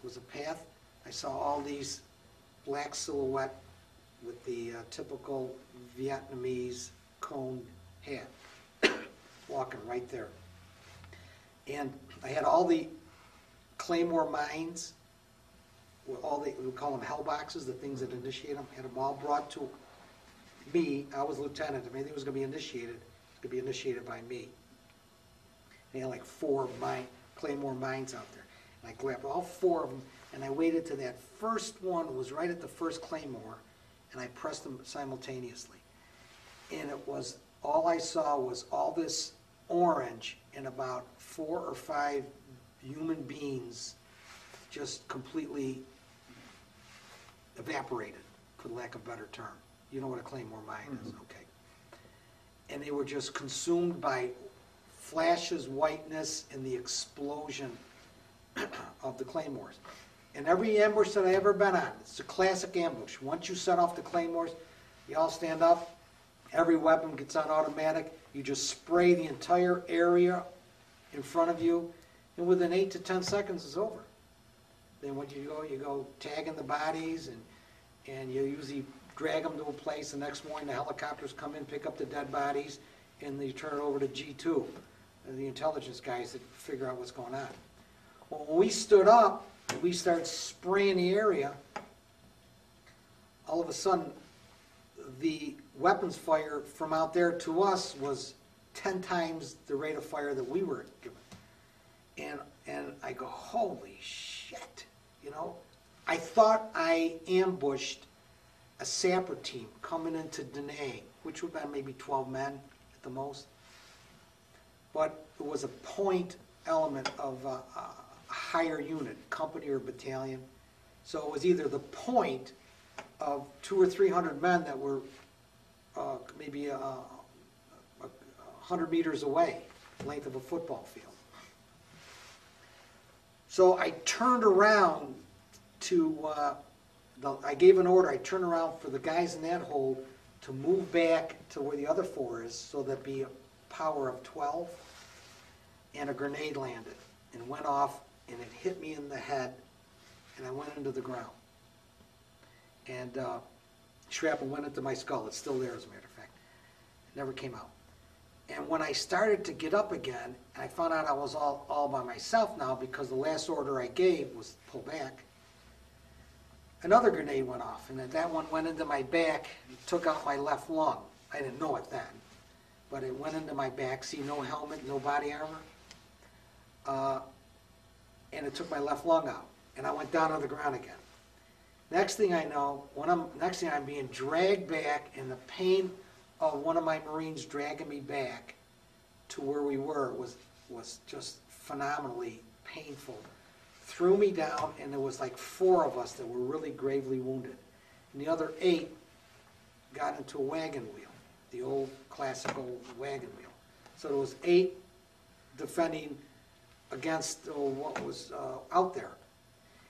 was a path. I saw all these black silhouette with the uh, typical Vietnamese cone hat, walking right there. And I had all the claymore mines, all the, we call them hell boxes, the things that initiate them, had them all brought to me, I was lieutenant, if anything was gonna be initiated, it's gonna be initiated by me. They had like four mine, Claymore mines out there. And I grabbed all four of them, and I waited till that first one was right at the first Claymore, and I pressed them simultaneously. And it was, all I saw was all this orange and about four or five human beings just completely evaporated, for lack of a better term. You know what a claymore mine is, mm-hmm. okay. And they were just consumed by flashes, whiteness, and the explosion of the claymores. And every ambush that I ever been on, it's a classic ambush. Once you set off the claymores, you all stand up, every weapon gets on automatic, you just spray the entire area in front of you, and within eight to 10 seconds, it's over. Then when you go, you go tagging the bodies, and, and you usually drag them to a place, the next morning the helicopters come in, pick up the dead bodies, and they turn it over to G2, uh, the intelligence guys that figure out what's going on. Well, when we stood up, we started spraying the area, all of a sudden, the weapons fire from out there to us was ten times the rate of fire that we were given. And, and I go, holy shit, you know? I thought I ambushed a sapper team coming into Da Nang, which would have been maybe twelve men at the most. But it was a point element of a, a higher unit, company or battalion. So it was either the point of two or three hundred men that were, uh, maybe a, a a hundred meters away, length of a football field. So I turned around to, uh, the, I gave an order, I turned around for the guys in that hole to move back to where the other four is, so that'd be a power of twelve. And a grenade landed and went off, and it hit me in the head, and I went into the ground. And, uh, shrapnel went into my skull, it's still there as a matter of fact. It never came out. And when I started to get up again, and I found out I was all, all by myself now because the last order I gave was pull back. Another grenade went off, and that one went into my back, took out my left lung. I didn't know it then, but it went into my back. See, no helmet, no body armor. Uh, and it took my left lung out, and I went down on the ground again. Next thing I know, when I'm, next thing I'm being dragged back, and the pain of one of my Marines dragging me back to where we were was, was just phenomenally painful. Threw me down, and there was like four of us that were really gravely wounded. And the other eight got into a wagon wheel, the old classical wagon wheel. So there was eight defending against uh, what was uh, out there.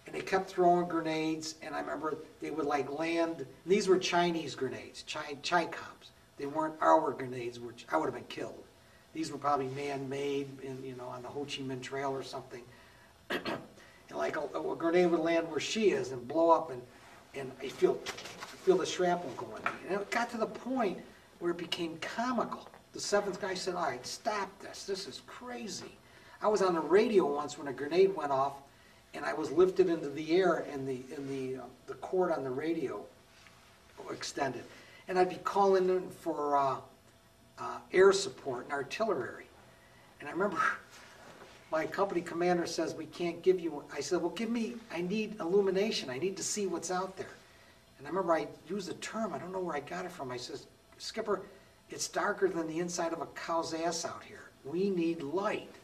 And they kept throwing grenades, and I remember they would like land, these were Chinese grenades, Chi, Chi-Coms. They weren't our grenades, which I would have been killed. These were probably man-made in, you know, on the Ho Chi Minh Trail or something. And like a, a grenade would land where she is and blow up and, and I feel, I feel the shrapnel going. And it got to the point where it became comical. The seventh guy said, all right, stop this, this is crazy. I was on the radio once when a grenade went off and I was lifted into the air and the, and the, uh, the cord on the radio extended. And I'd be calling in for, uh, uh, air support and artillery. And I remember my company commander says, we can't give you, I said, well, give me, I need illumination, I need to see what's out there. And I remember I used a term, I don't know where I got it from, I says, Skipper, it's darker than the inside of a cow's ass out here. We need light.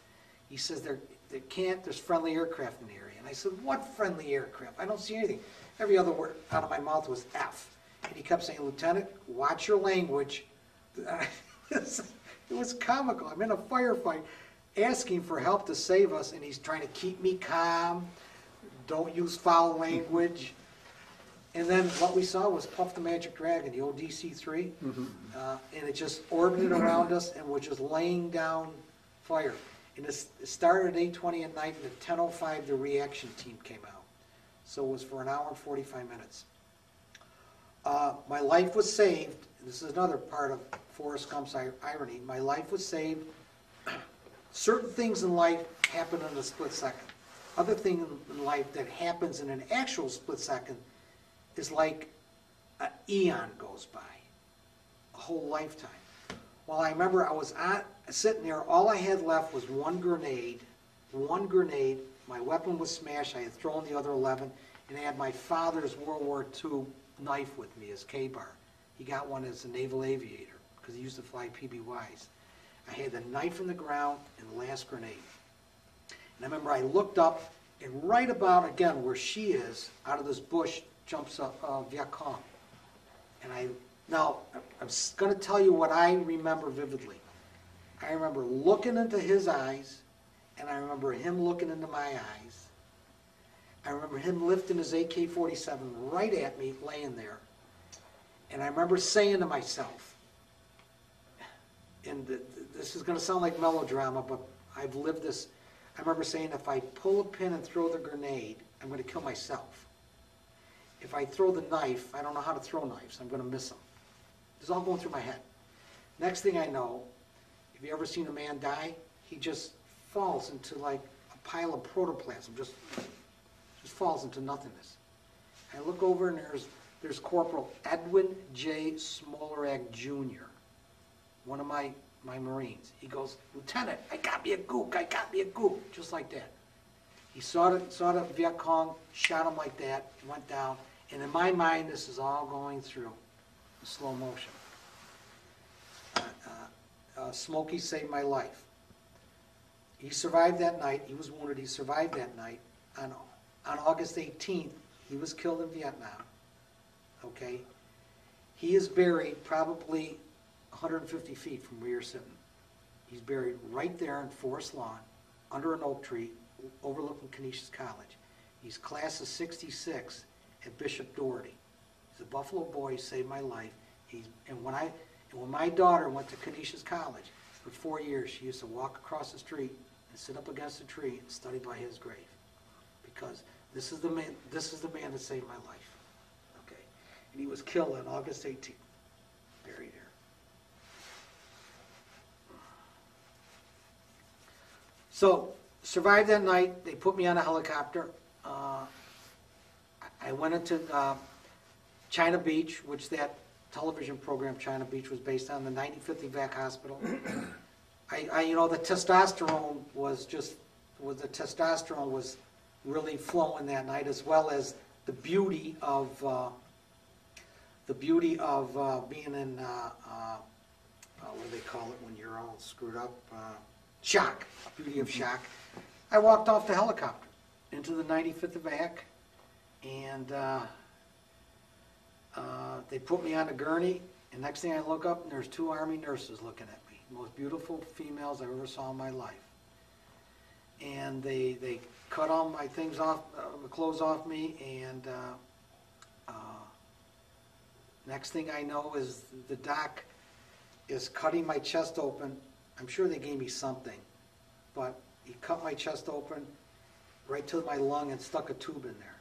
He says, there, there can't, there's friendly aircraft in. And I said, what friendly aircraft? I don't see anything. Every other word out of my mouth was F. And he kept saying, Lieutenant, watch your language. It was comical. I'm in a firefight asking for help to save us, and he's trying to keep me calm. Don't use foul language. And then what we saw was Puff the Magic Dragon, the old DC-3, uh, and it just orbited around us and was just laying down fire. And it started at 8:20 at night, and at 10:05 the reaction team came out. So it was for an hour and 45 minutes. Uh, my life was saved. This is another part of Forrest Gump's ir- irony. My life was saved. Certain things in life happen in a split second. Other thing in life that happens in an actual split second is like an eon goes by, a whole lifetime. Well, I remember I was sitting there, all I had left was one grenade, one grenade, my weapon was smashed, I had thrown the other 11, and I had my father's World War II knife with me, his K-bar. He got one as a naval aviator, because he used to fly PBYs. I had the knife in the ground and the last grenade. And I remember I looked up, and right about, again, where she is, out of this bush jumps a, a uh, Viet Cong. And I Now, I'm gonna tell you what I remember vividly. I remember looking into his eyes, and I remember him looking into my eyes. I remember him lifting his AK-47 right at me, laying there. And I remember saying to myself, and th- th- this is gonna sound like melodrama, but I've lived this. I remember saying, if I pull a pin and throw the grenade, I'm gonna kill myself. If I throw the knife, I don't know how to throw knives, I'm gonna miss them. It's all going through my head. Next thing I know, have you ever seen a man die? He just falls into like a pile of protoplasm, just, just falls into nothingness. I look over and there's, there's Corporal Edwin J. Smolarag Jr., one of my, my Marines. He goes, Lieutenant, I got me a gook, I got me a gook, just like that. He saw the, saw the Viet Cong, shot him like that, went down, and in my mind, this is all going through slow motion. Uh, uh, uh, Smokey saved my life. He survived that night, he was wounded, he survived that night. On, on August 18th, he was killed in Vietnam, okay? He is buried probably 150 feet from where you're sitting. He's buried right there in Forest Lawn, under an oak tree, overlooking Canisius College. He's class of 66 at Bishop Doherty. A Buffalo Boys saved my life. He's, and when I, and when my daughter went to Canisius College, for four years, she used to walk across the street and sit up against a tree and study by his grave. Because this is the man, this is the man that saved my life. Okay? And he was killed on August 18th, buried here. So, survived that night, they put me on a helicopter. Uh, I went into uh, China Beach, which that television program, China Beach, was based on, the 95th Evac Hospital. I, I, you know, the testosterone was just, was the testosterone was really flowing that night, as well as the beauty of, uh, the beauty of uh, being in, uh, uh, uh, what do they call it when you're all screwed up? Uh, Shock, beauty of shock. I walked off the helicopter into the 95th Evac, and uh, they put me on a gurney, and next thing I look up, and there's two Army nurses looking at me, most beautiful females I ever saw in my life. And they, they cut all my things off, uh, my clothes off me, and uh, uh, next thing I know is the doc is cutting my chest open. I'm sure they gave me something, but he cut my chest open right to my lung and stuck a tube in there.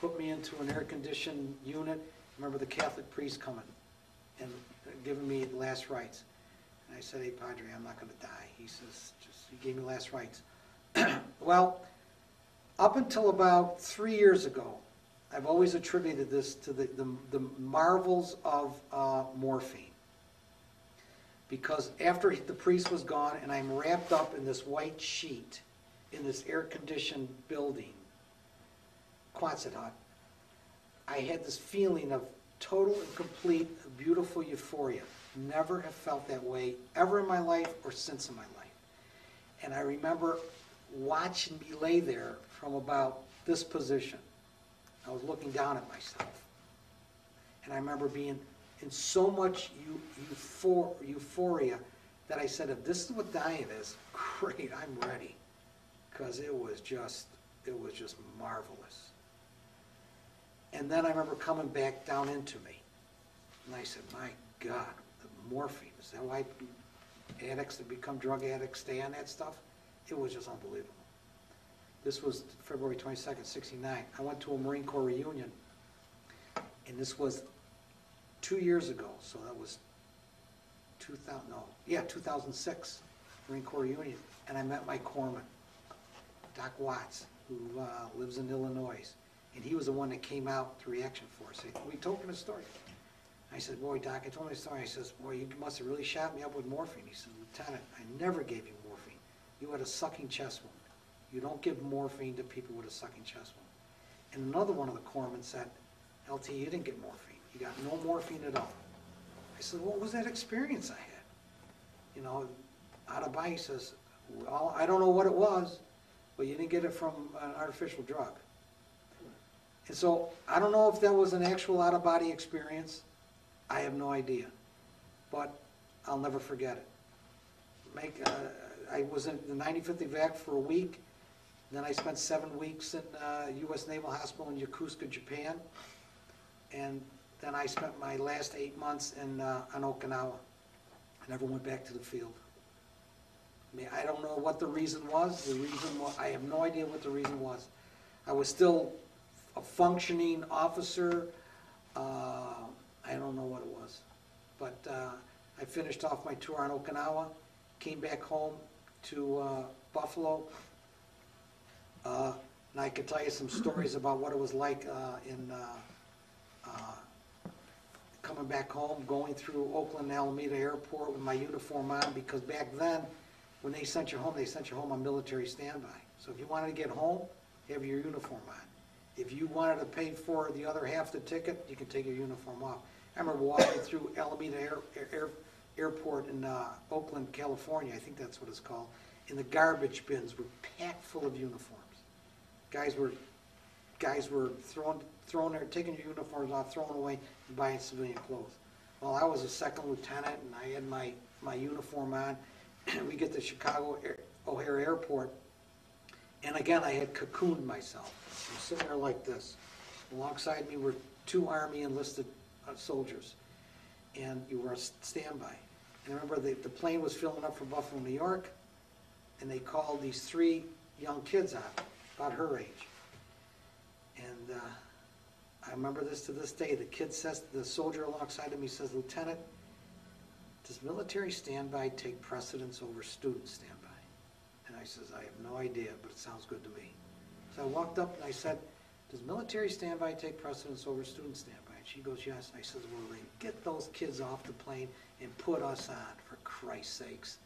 Put me into an air-conditioned unit. Remember the Catholic priest coming and giving me last rites. And I said, hey, Padre, I'm not gonna die. He says, just, he gave me last rites. Well, up until about three years ago, I've always attributed this to the, the, the marvels of uh, morphine because after the priest was gone and I'm wrapped up in this white sheet in this air-conditioned building, Quonset I had this feeling of total and complete beautiful euphoria. Never have felt that way ever in my life or since in my life. And I remember watching me lay there from about this position. I was looking down at myself. And I remember being in so much euphor- euphoria that I said, if this is what dying is, great, I'm ready. Because it was just, it was just marvelous. And then I remember coming back down into me. And I said, my God, the morphine, is that why addicts that become drug addicts stay on that stuff? It was just unbelievable. This was February twenty-second, sixty-nine. I went to a Marine Corps reunion, and this was two years ago, so that was two thousand, no, yeah, two thousand six, Marine Corps reunion, and I met my corpsman, Doc Watts, who, uh, lives in Illinois, and he was the one that came out to Reaction Force, we told him a story. I said, boy, Doc, I told him a story, He says, boy, you must have really shot me up with morphine. He said, Lieutenant, I never gave you morphine. You had a sucking chest wound. You don't give morphine to people with a sucking chest wound. And another one of the corpsmen said, LT, you didn't get morphine. You got no morphine at all. I said, what was that experience I had? You know, out of body, he says, well, I don't know what it was, but you didn't get it from an artificial drug. And so, I don't know if that was an actual out-of-body experience, I have no idea, but I'll never forget it. Make, uh, I was in the 95th evac for a week, then I spent seven weeks in uh, US Naval Hospital in Yokosuka, Japan, and then I spent my last eight months in, uh, on Okinawa. I never went back to the field. I mean, I don't know what the reason was, the reason, wa- I have no idea what the reason was. I was still a functioning officer, uh, I don't know what it was. But uh, I finished off my tour on Okinawa, came back home to uh, Buffalo. Uh, And I could tell you some stories about what it was like uh, in, uh, uh, coming back home, going through Oakland Alameda Airport with my uniform on, because back then, when they sent you home, they sent you home on military standby. So if you wanted to get home, have your uniform on. If you wanted to pay for the other half the ticket, you can take your uniform off. I remember walking through Alameda Air, Air, Airport in uh, Oakland, California, I think that's what it's called, and the garbage bins were packed full of uniforms. Guys were, guys were throwing, throwing their, taking your uniforms off, throwing away, and buying civilian clothes. Well, I was a second lieutenant, and I had my, my uniform on. And we get to Chicago Air- O'Hare Airport, and again, I had cocooned myself. Sitting there like this. Alongside me were two Army enlisted uh, soldiers, and you were on standby. And I remember the, the plane was filling up for Buffalo, New York, and they called these three young kids on, about her age. And uh, I remember this to this day. The kid says, the soldier alongside of me says, Lieutenant, does military standby take precedence over student standby? And I says, I have no idea, but it sounds good to me. So I walked up and I said, does military standby take precedence over student standby? And she goes, yes. And I says, well, then get those kids off the plane and put us on, for Christ's sakes.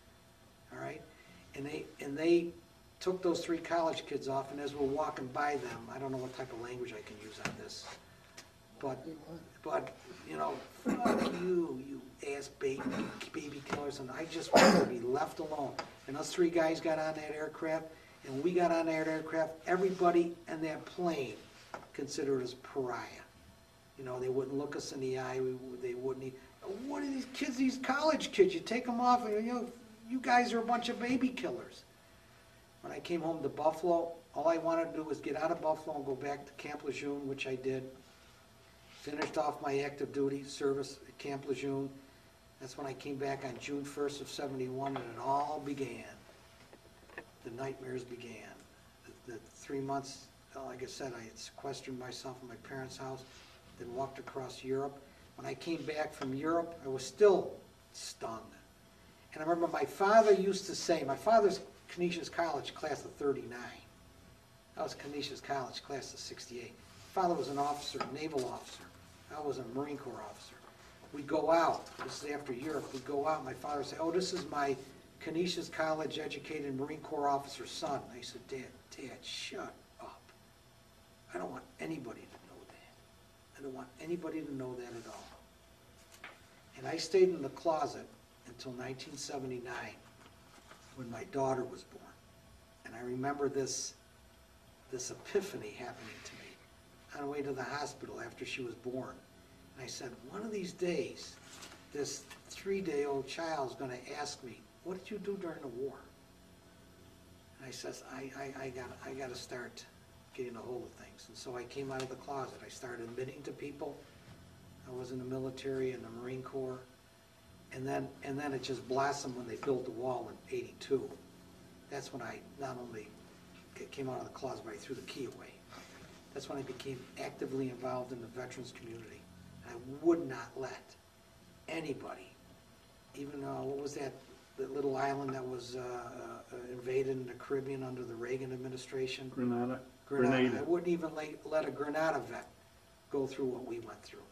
All right? And they, and they took those three college kids off, and as we're walking by them, I don't know what type of language I can use on this, but, but, you know, fuck you, you ass baby, baby killers, and I just wanted to be left alone. And those three guys got on that aircraft, and when we got on that aircraft, everybody in that plane considered us pariah. You know, they wouldn't look us in the eye, we, they wouldn't, what are these kids, these college kids, you take them off, and, you know, you guys are a bunch of baby killers. When I came home to Buffalo, all I wanted to do was get out of Buffalo and go back to Camp Lejeune, which I did. Finished off my active duty service at Camp Lejeune. That's when I came back on June first of seventy-one, and it all began. The nightmares began. The, the three months, uh, like I said, I had sequestered myself in my parents' house, then walked across Europe. When I came back from Europe, I was still stunned. And I remember my father used to say, my father's Canisius College, class of thirty-nine. I was Canisius College, class of sixty-eight. Father was an officer, naval officer. I was a Marine Corps officer. We'd go out, this is after Europe, we'd go out, my father would say, oh, this is my Canisius College educated Marine Corps officer son. And I said, Dad, Dad, shut up. I don't want anybody to know that. I don't want anybody to know that at all. And I stayed in the closet until nineteen seventy-nine, when my daughter was born. And I remember this, this epiphany happening to me on the way to the hospital after she was born. And I said, one of these days, this three-day-old child is gonna ask me, what did you do during the war? And I says, I, I, I gotta, I gotta start getting a hold of things. And so I came out of the closet. I started admitting to people. I was in the military and the Marine Corps. And then, and then it just blossomed when they built the wall in eighty-two. That's when I not only came out of the closet, but I threw the key away. That's when I became actively involved in the veterans community. I would not let anybody, even, uh, what was that, that little island that was, uh, uh, invaded in the Caribbean under the Reagan administration? Grenada. Grenada. I wouldn't even let, let a Grenada vet go through what we went through.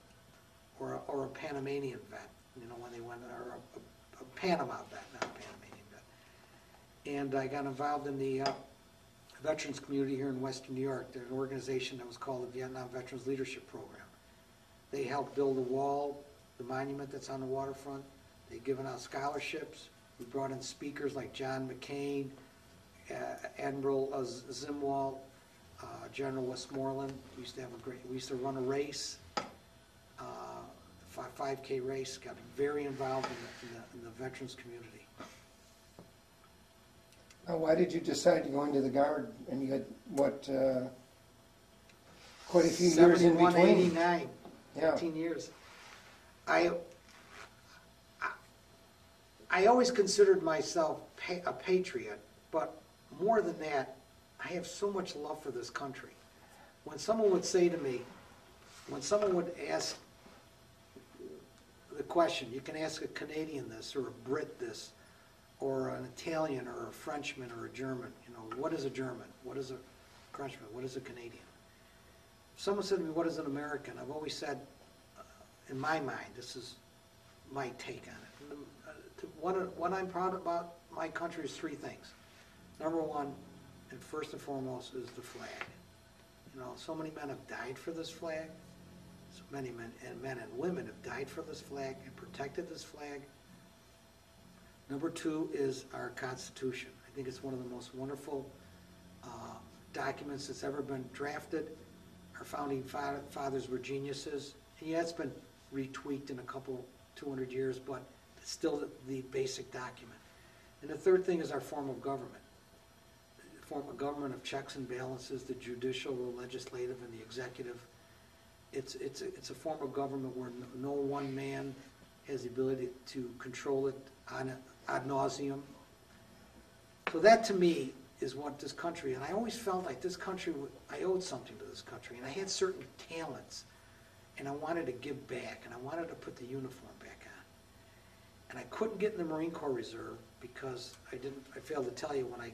Or, a- or a Panamanian vet, you know, when they went, or a, a- a Panama vet, not a Panamanian vet. And I got involved in the, uh, veterans community here in western New York. There's an organization that was called the Vietnam Veterans Leadership Program. They helped build the wall, the monument that's on the waterfront. They've given out scholarships. We brought in speakers like John McCain, uh, Admiral uh, Zumwalt, uh, General Westmoreland. We used to have a great, we used to run a race. Uh, fi- 5K race, got very involved in the, in the, in the veterans community. Now, why did you decide to go into the Guard, and you had, what, uh, quite a few years in 71, between? 89, Yeah, 15 years. I- I always considered myself pa- a patriot, but more than that, I have so much love for this country. When someone would say to me, when someone would ask the question, you can ask a Canadian this, or a Brit this, or an Italian, or a Frenchman, or a German, you know, what is a German? What is a Frenchman? What is a Canadian? If someone said to me, what is an American? I've always said, uh, in my mind, this is my take on it. What, I'm proud about my country is three things. Number one, and first and foremost, is the flag. You know, so many men have died for this flag. So many men, and men and women have died for this flag and protected this flag. Number two is our Constitution. I think it's one of the most wonderful uh, documents that's ever been drafted. Our founding fathers were geniuses. And yeah, it's been retweaked in a couple, 200 years, but still the- basic document. And the third thing is our form of government. The Form of government of checks and balances, the judicial, the legislative, and the executive. It's, it's, a- it's a form of government where no- one man has the ability to control it on, ad nauseum. So that to me is what this country, and I always felt like this country, I owed something to this country, and I had certain talents, and I wanted to give back, and I wanted to put the uniform. And I couldn't get in the Marine Corps Reserve because I didn't, I failed to tell you, when I,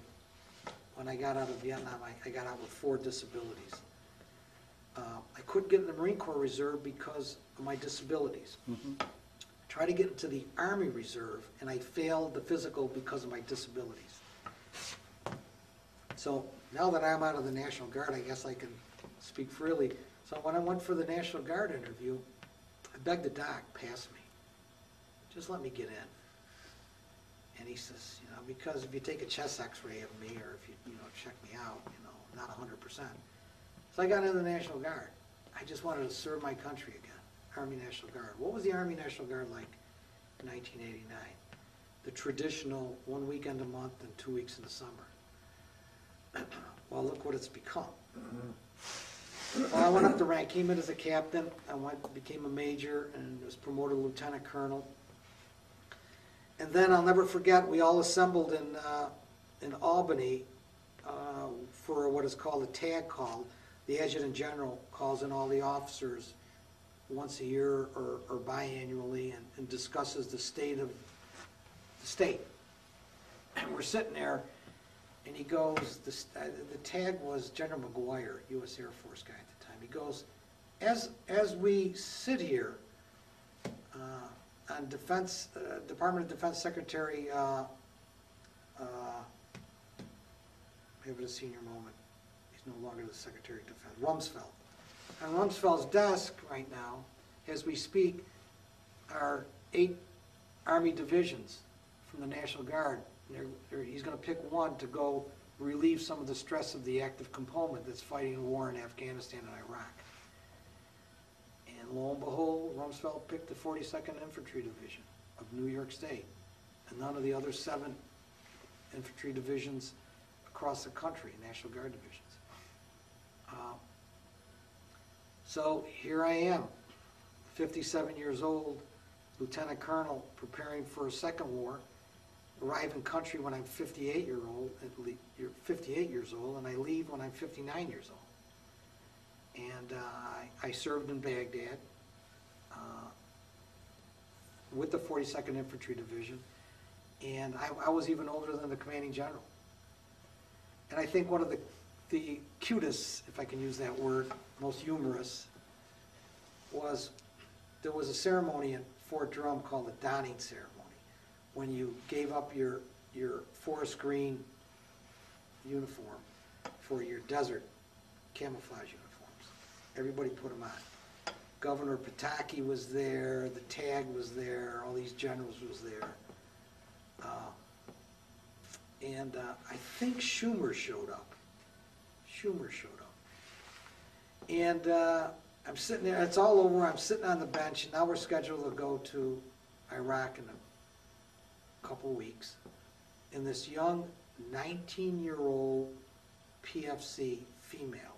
when I got out of Vietnam, I, I got out with four disabilities. Uh, I couldn't get in the Marine Corps Reserve because of my disabilities. I tried to get into the Army Reserve, and I failed the physical because of my disabilities. So now that I'm out of the National Guard, I guess I can speak freely. So when I went for the National Guard interview, I begged the doc, pass me. Just let me get in. And he says, you know, because if you take a chest x-ray of me, or if you, you know, check me out, you know, not hundred percent. So I got into the National Guard. I just wanted to serve my country again, Army National Guard. What was the Army National Guard like in nineteen eighty-nine? The traditional one weekend a month and two weeks in the summer. Well, look what it's become. Well, I went up the rank, came in as a captain, I went, became a major, and was promoted to lieutenant colonel. And then I'll never forget, we all assembled in, uh, in Albany uh, for what is called a tag call. The adjutant general calls in all the officers once a year or, or biannually and, and discusses the state of the state. And we're sitting there, and he goes, the, uh, the tag was General Maguire, U.S. Air Force guy at the time. He goes, as, as we sit here, uh, on Defense, uh, Department of Defense Secretary, uh, uh, a senior moment, he's no longer the Secretary of Defense, Rumsfeld. On Rumsfeld's desk right now, as we speak, are eight Army divisions from the National Guard. They're, they're, he's gonna pick one to go relieve some of the stress of the active component that's fighting a war in Afghanistan and Iraq. And lo and behold, Rumsfeld picked the 42nd Infantry Division of New York State, and none of the other seven infantry divisions across the country, National Guard divisions. Uh, So here I am, 57 years old, lieutenant colonel, preparing for a second war, arrive in country when I'm 58 year old, at le- you're 58 years old, and I leave when I'm 59 years old. And uh, I served in Baghdad uh, with the 42nd Infantry Division, and I, I was even older than the commanding general. And I think one of the, the cutest, if I can use that word, most humorous, was there was a ceremony in Fort Drum called the donning ceremony, when you gave up your, your forest green uniform for your desert camouflage uniforms. Everybody put them on. Governor Pataki was there, the tag was there, all these generals was there. Uh, And uh, I think Schumer showed up. Schumer showed up. And uh, I'm sitting there, it's all over, I'm sitting on the bench, and now we're scheduled to go to Iraq in a couple weeks. And this young nineteen-year-old PFC female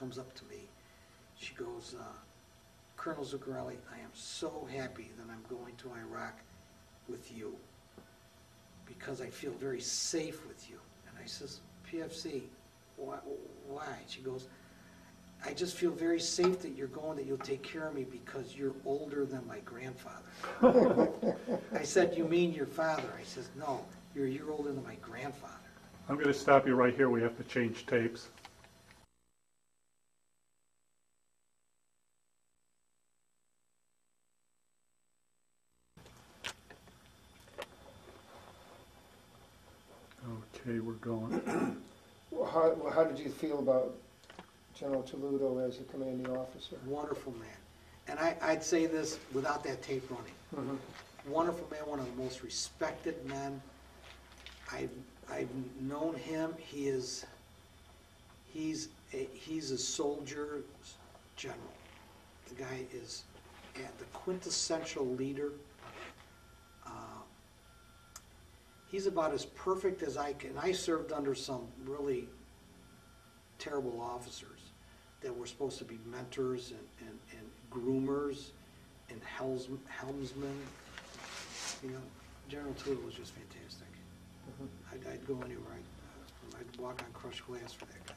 comes up to me. She goes, uh, Colonel Zucarelli, I am so happy that I'm going to Iraq with you because I feel very safe with you. And I says, PFC, why? why? She goes, I just feel very safe that you're going, that you'll take care of me because you're older than my grandfather. I said, you mean your father? I says, no, you're a year older than my grandfather. I'm going to stop you right here. We have to change tapes. Okay, we're going. Well, How, well, how did you feel about General Taluto as a commanding officer? Wonderful man. And I, I'd say this without that tape running. Mm-hmm. Wonderful man, one of the most respected men. I've, I've known him, he is, he's, a he's a soldier's general. The guy is at the quintessential leader. Uh, He's about as perfect as I can. I served under some really terrible officers that were supposed to be mentors and, and, and groomers and helms, helmsmen. You know, General Tootle was just fantastic. Mm-hmm. I'd, I'd go anywhere. I'd, uh, I'd walk on crushed glass for that guy.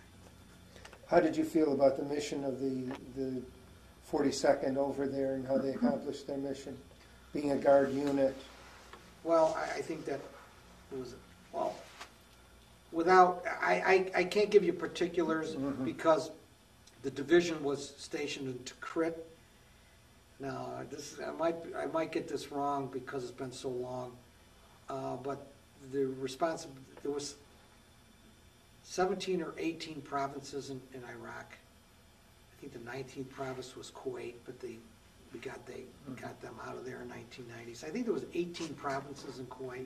How did you feel about the mission of the, the 42nd over there and how they accomplished their mission? Being a guard unit, Well, I, I think that it well, without, I, I, I can't give you particulars Mhm. because the division was stationed in Tikrit. Now, this, I might, I might get this wrong because it's been so long, uh, but the responsi, there was seventeen or eighteen provinces in, in Iraq. I think the nineteenth province was Kuwait, but they, we got, they got them out of there in nineteen nineties. I think there was eighteen provinces in Kuwait,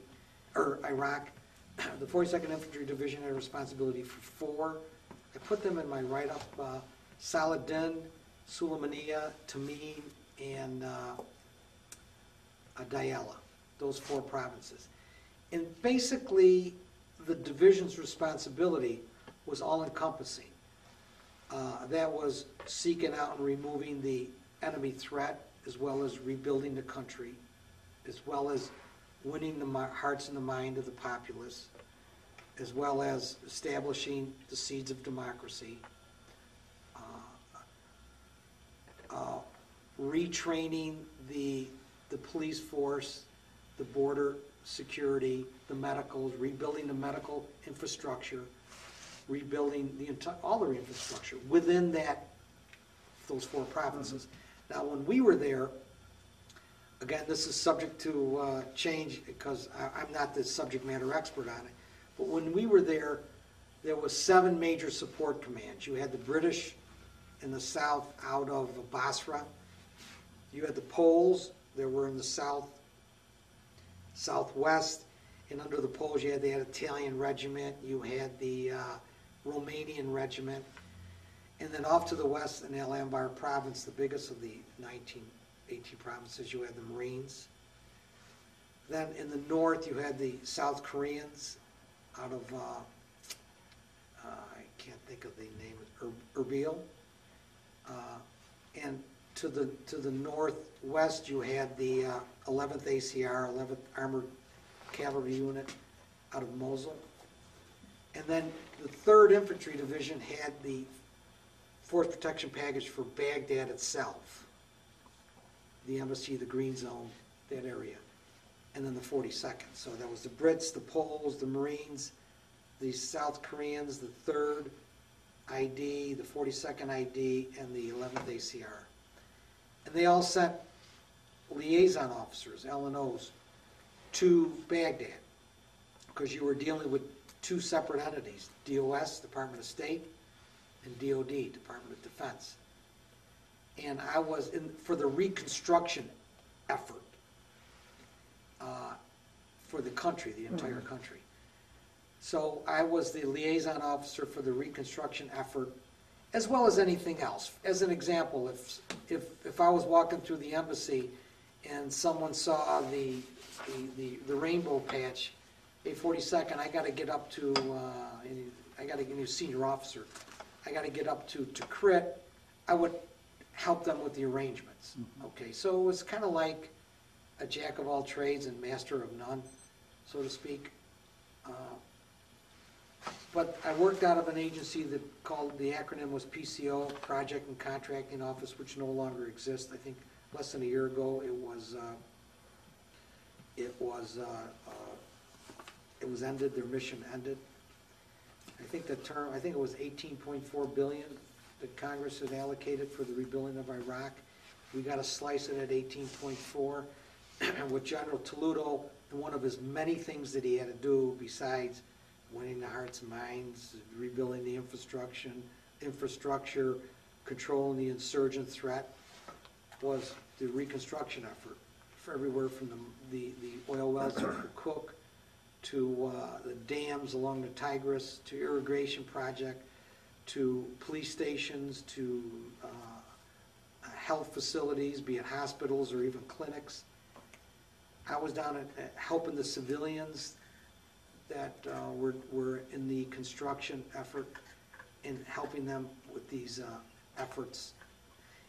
or Iraq. The Forty-second Infantry Division had responsibility for four. I put them in my write-up, uh, Saladin, Sulaymaniyah, Tamim, and, uh, uh, Diyala, those four provinces. And basically, the division's responsibility was all-encompassing. Uh, That was seeking out and removing the enemy threat, as well as rebuilding the country, as well as winning the hearts and the mind of the populace, as well as establishing the seeds of democracy, uh, uh, retraining the, the police force, the border security, the medicals, rebuilding the medical infrastructure, rebuilding the entire, all the infrastructure within that, those four provinces. Now, when we were there, again, this is subject to uh, change because I- I'm not the subject matter expert on it, but when we were there, there was seven major support commands. You had the British in the south out of Basra. You had the Poles, they were in the south, southwest, and under the Poles, you had the Italian regiment, you had the uh, Romanian regiment, and then off to the west in Al Anbar province, the biggest of the 19, 18 provinces, you had the Marines. Then in the north, you had the South Koreans out of, uh, uh, I can't think of the name, Ur- Erbil. Uh, And to the, to the northwest, you had the uh, 11th ACR, 11th Armored Cavalry Unit out of Mosul. And then the 3rd Infantry Division had the Force Protection Package for Baghdad itself, the embassy, the Green Zone, that area. And then the 42nd. So that was the Brits, the Poles, the Marines, the South Koreans, the 3rd ID, the 42nd ID, and the 11th ACR. And they all sent liaison officers, LNOs, to Baghdad, because you were dealing with two separate entities, DOS, Department of State, and DOD, Department of Defense. And I was in, for the reconstruction effort uh, for the country, the entire country. So I was the liaison officer for the reconstruction effort as well as anything else. As an example, if, if, if I was walking through the embassy and someone saw the, the, the- the rainbow patch, a forty-second, I gotta get up to, uh, I gotta get a senior officer, I gotta get up to, to crit, I would help them with the arrangements. Okay, so it was kinda like a jack of all trades and master of none, so to speak. Uh, But I worked out of an agency that called, the acronym was PCO, Project and Contracting Office, which no longer exists. I think less than a year ago, it was, uh, it was, uh, uh, it was ended, their mission ended. I think the term, I think it was eighteen point four billion that Congress had allocated for the rebuilding of Iraq. We got a slice of it at eighteen point four. With General Taluto, and one of his many things that he had to do besides winning the hearts and minds, rebuilding the infrastructure, infrastructure, controlling the insurgent threat, was the reconstruction effort for everywhere from the, the, the oil wells at Cook to uh, the dams along the Tigris, to irrigation project, to police stations, to uh, health facilities, be it hospitals or even clinics. I was down at, at helping the civilians that uh, were, were in the construction effort and helping them with these uh, efforts.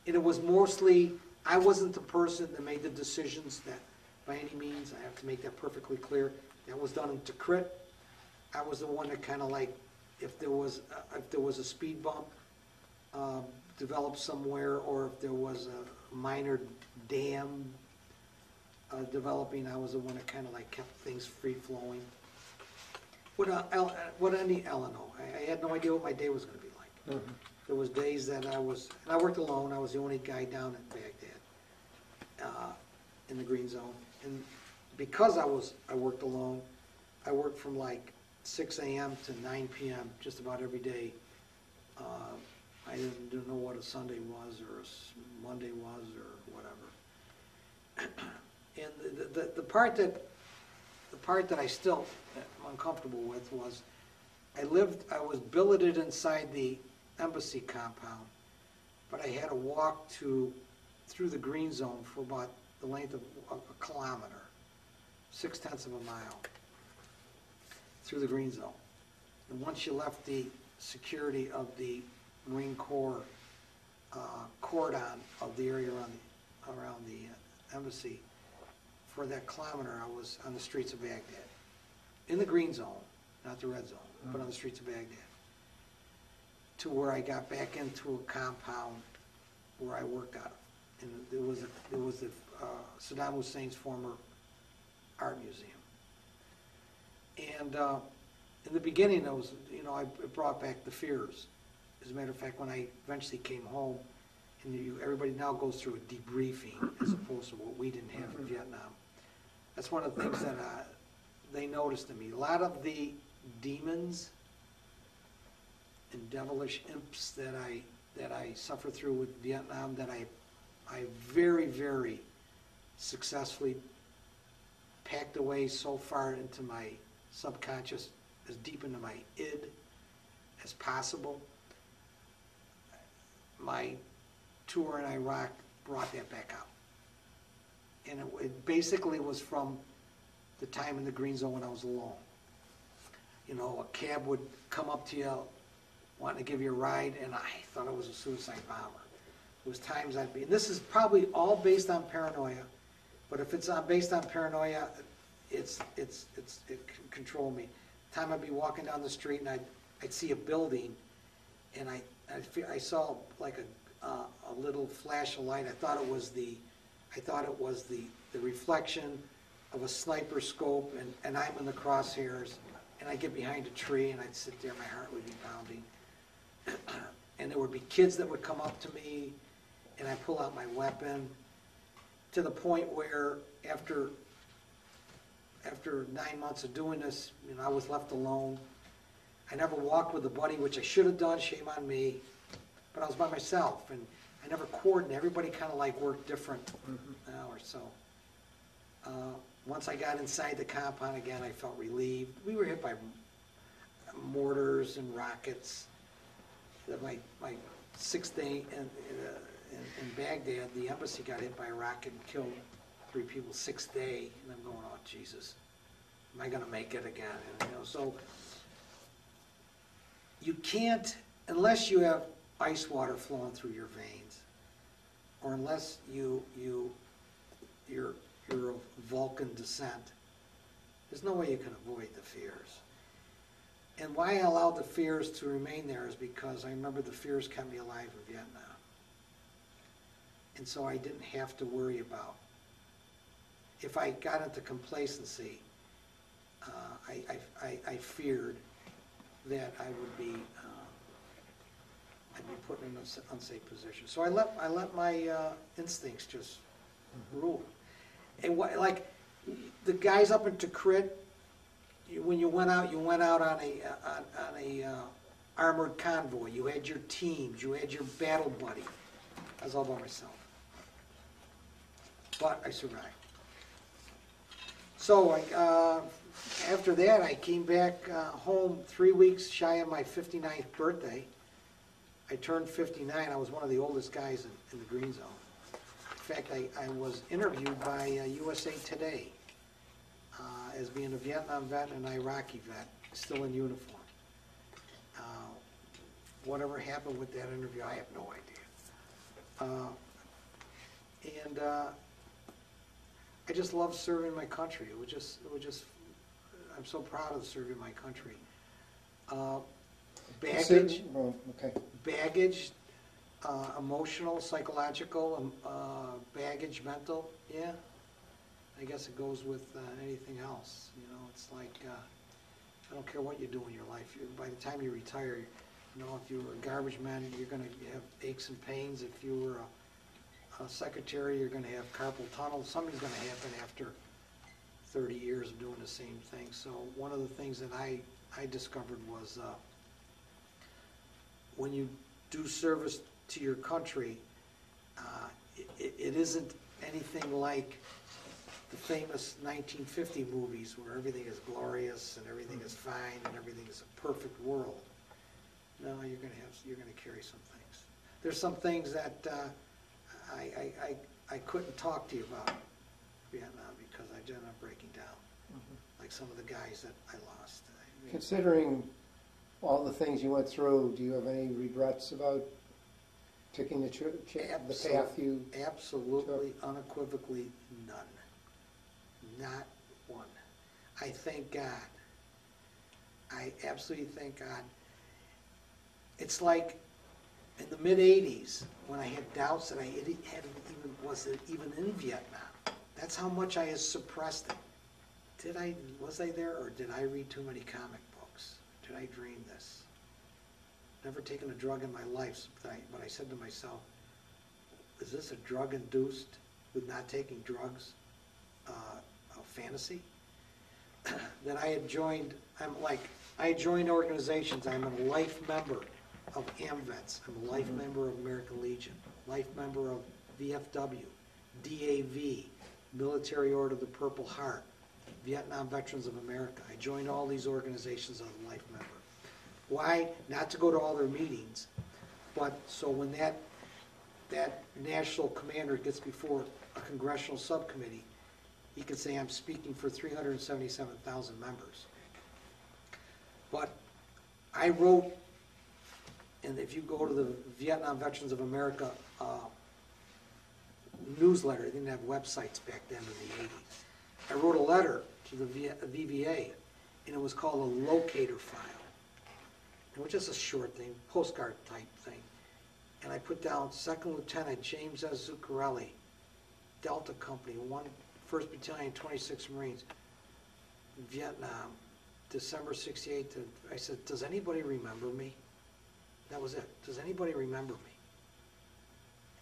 And it was mostly, I wasn't the person that made the decisions that, by any means, I have to make that perfectly clear. That was done in Tikrit. I was the one that kind of like, if there was, uh, if there was a speed bump um, developed somewhere, or if there was a minor dam uh, developing, I was the one that kind of like kept things free-flowing. What, uh, El- uh, what any Eleanor, I, I had no idea what my day was gonna be like. There was days that I was, and I worked alone, I was the only guy down in Baghdad, uh, in the green zone. And because I was, I worked alone, I worked from like six AM to nine PM, just about every day. Uh, I didn't, didn't know what a Sunday was, or a Monday was, or whatever. And the, the, the part that, the part that I still am uncomfortable with was, I lived, I was billeted inside the embassy compound, but I had to walk to, through the green zone for about the length of a a kilometer, six tenths of a mile, through the green zone. And once you left the security of the Marine Corps uh, cordon of the area around, the around the uh, embassy, for that kilometer, I was on the streets of Baghdad, in the green zone, not the red zone, but on the streets of Baghdad. To where I got back into a compound where I worked out of. And there was, a- there was the, uh, Saddam Hussein's former art museum. And, uh, in the beginning, I was, you know, I it brought back the fears. As a matter of fact, when I eventually came home, and you, everybody now goes through a debriefing as opposed to what we didn't have in Vietnam. That's one of the things that, uh, they noticed in me. A lot of the demons and devilish imps that I, that I suffered through with Vietnam, that I, I very, very successfully packed away so far into my subconscious, as deep into my id as possible. My tour in Iraq brought that back out. And it, it basically was from the time in the green zone when I was alone. You know, a cab would come up to you, wanting to give you a ride, and I thought it was a suicide bomber. It was times I'd be, and this is probably all based on paranoia, but if it's based on paranoia, it's, it's, it's, it can control me. Time I'd be walking down the street and I'd, I'd see a building, and I, I fe I saw like a, uh, a little flash of light, I thought it was the, I thought it was the, the reflection of a sniper scope, and, and I'm in the crosshairs, and I'd get behind a tree, and I'd sit there, my heart would be pounding. And there would be kids that would come up to me, and I'd pull out my weapon, to the point where after, after nine months of doing this, you know, I was left alone. I never walked with a buddy, which I should have done, shame on me, but I was by myself, and I never coordinated, everybody kind of like worked different, you know, or so. Uh, Once I got inside the compound again, I felt relieved. We were hit by mortars and rockets. my, my sixth day in, uh, in in Baghdad, the embassy got hit by a rocket and killed three people, sixth day, and I'm going, oh, Jesus, am I gonna make it again? And, you know, so, you can't, unless you have ice water flowing through your veins, or unless you, you, you're, you're of Vulcan descent, there's no way you can avoid the fears. And why I allowed the fears to remain there is because I remember the fears kept me alive in Vietnam. And so I didn't have to worry about, if I got into complacency, uh, I, I, I- I feared that I would be, uh, I'd be put in an unsa- unsafe position. So I let, I let my uh, instincts just rule. And what, like, the guys up in Tikrit, you, when you went out, you went out on a, uh, on, on a uh, armored convoy. You had your teams, you had your battle buddy. I was all by myself. But I survived. So, uh, after that, I came back, uh, home three weeks shy of my 59th birthday. I turned fifty-nine, I was one of the oldest guys in, in the green zone. In fact, I, I was interviewed by uh, USA Today uh, as being a Vietnam vet and an Iraqi vet, still in uniform. Uh, Whatever happened with that interview, I have no idea. Uh, And I just love serving my country. It was just, it was just, I'm so proud of serving my country. Uh, Baggage, Oh, okay. baggage, uh, emotional, psychological, um, uh, baggage, mental, yeah. I guess it goes with uh, anything else, you know, it's like, uh, I don't care what you do in your life, you, by the time you retire, you know, if you were a garbage man, you're gonna have aches and pains, if you were a, a secretary, you're gonna have carpal tunnel, something's gonna happen after thirty years of doing the same thing, so one of the things that I, I discovered was, uh, when you do service to your country, uh, it, it isn't anything like the famous 1950 movies where everything is glorious and everything is fine and everything is a perfect world. No, you're gonna have, you're gonna carry some things. There's some things that uh, I, I, I, I couldn't talk to you about Vietnam because I ended up breaking down, mm-hmm. like some of the guys that I lost. Considering all the things you went through, do you have any regrets about taking the, ch- the path you? Absolutely, unequivocally none. Not one. I thank God. I absolutely thank God. It's like in the mid-eighties, when I had doubts that I had even, was it even in Vietnam. That's how much I had suppressed it. Did I, was I there, or did I read too many comic books? Did I dream this? Never taken a drug in my life, but I, but I said to myself, is this a drug-induced, with not taking drugs, uh, fantasy? That I had joined, I'm like, I joined organizations, I'm a life member of AMVETS, I'm a life mm-hmm. member of American Legion, life member of VFW, DAV, Military Order of the Purple Heart, Vietnam Veterans of America. I joined all these organizations as a life member. Why? Not to go to all their meetings, but so when that, that national commander gets before a congressional subcommittee, he can say, I'm speaking for three hundred and seventy-seven thousand members. But I wrote, and if you go to the Vietnam Veterans of America, uh, newsletter, they didn't have websites back then in the eighties. I wrote a letter to the VVA, and it was called a locator file. It was just a short thing, postcard type thing. And I put down Second Lieutenant James S. Zucarelli, Delta Company, one, First Battalion, twenty-six Marines, Vietnam, December sixty-eight to, I said, does anybody remember me? That was it. Does anybody remember me?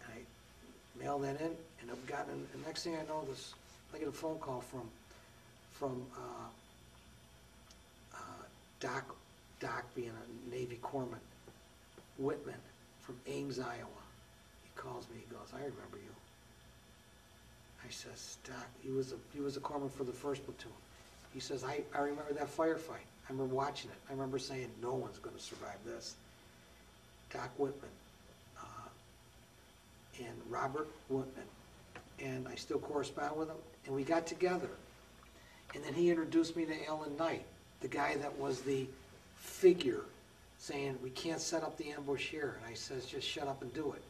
And I mailed that in, and I've gotten, and next thing I know, this, I get a phone call from, from, uh, uh, Doc, Doc being a Navy corpsman, Whitman from Ames, Iowa. He calls me, he goes, I remember you. I says, Doc, he was a, he was a corpsman for the first platoon. He says, I, I remember that firefight. I remember watching it. I remember saying, no one's gonna survive this. Doc Whitman, uh, and Robert Whitman, and I still correspond with him, and we got together. And then he introduced me to Alan Knight, the guy that was the figure saying, we can't set up the ambush here. And I says, just shut up and do it.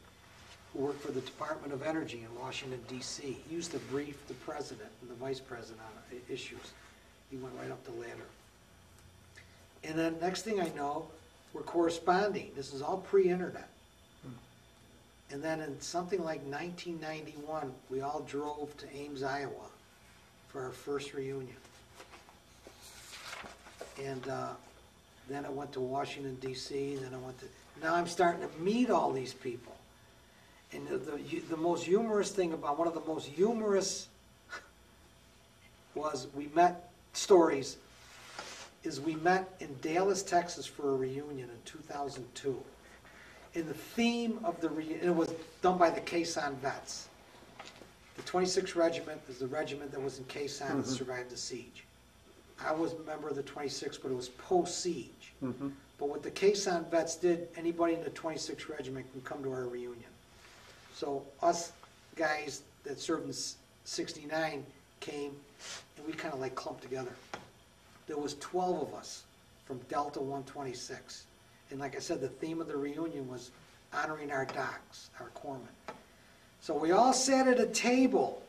Who worked for the Department of Energy in Washington DC. He used to brief the president and the vice president on issues. He went right up the ladder. And then next thing I know, we're corresponding. This is all pre-internet. And then in something like 1991, we all drove to Ames, Iowa for our first reunion. And uh, then I went to Washington DC, then I went to, now I'm starting to meet all these people. And the, the, the most humorous thing about, one of the most humorous was we met, stories, is we met in Dallas, Texas for a reunion in 2002. And the theme of the reunion, it was done by the Khe Sanh vets. The 26th Regiment is the regiment that was in Khe Sanh that survived the siege. I was a member of the 26th, but it was post-siege. Mhm. But what the Khe Sanh vets did, anybody in the 26th Regiment can come to our reunion. So us guys that served in 69 came, and we kind of like clumped together. There was 12 of us from Delta 126. And like I said, the theme of the reunion was honoring our docs, our corpsmen. So we all sat at a table.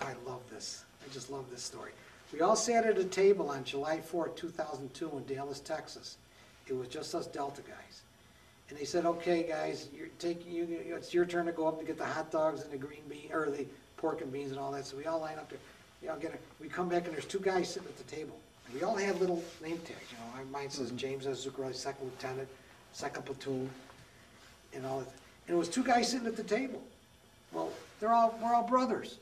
I love this. I just love this story. We all sat at a table on July 4th, 2002 in Dallas, Texas. It was just us Delta guys. And they said, okay, guys, you're taking, you, it's your turn to go up to get the hot dogs and the green bean, or the pork and beans and all that. So we all line up there. We all get. We come back and there's two guys sitting at the table. We all had little name tags, you know. Mine says mm-hmm. James S. Zucarelli, second lieutenant, second platoon, and all that. And it was two guys sitting at the table. Well, they're all, we're all brothers.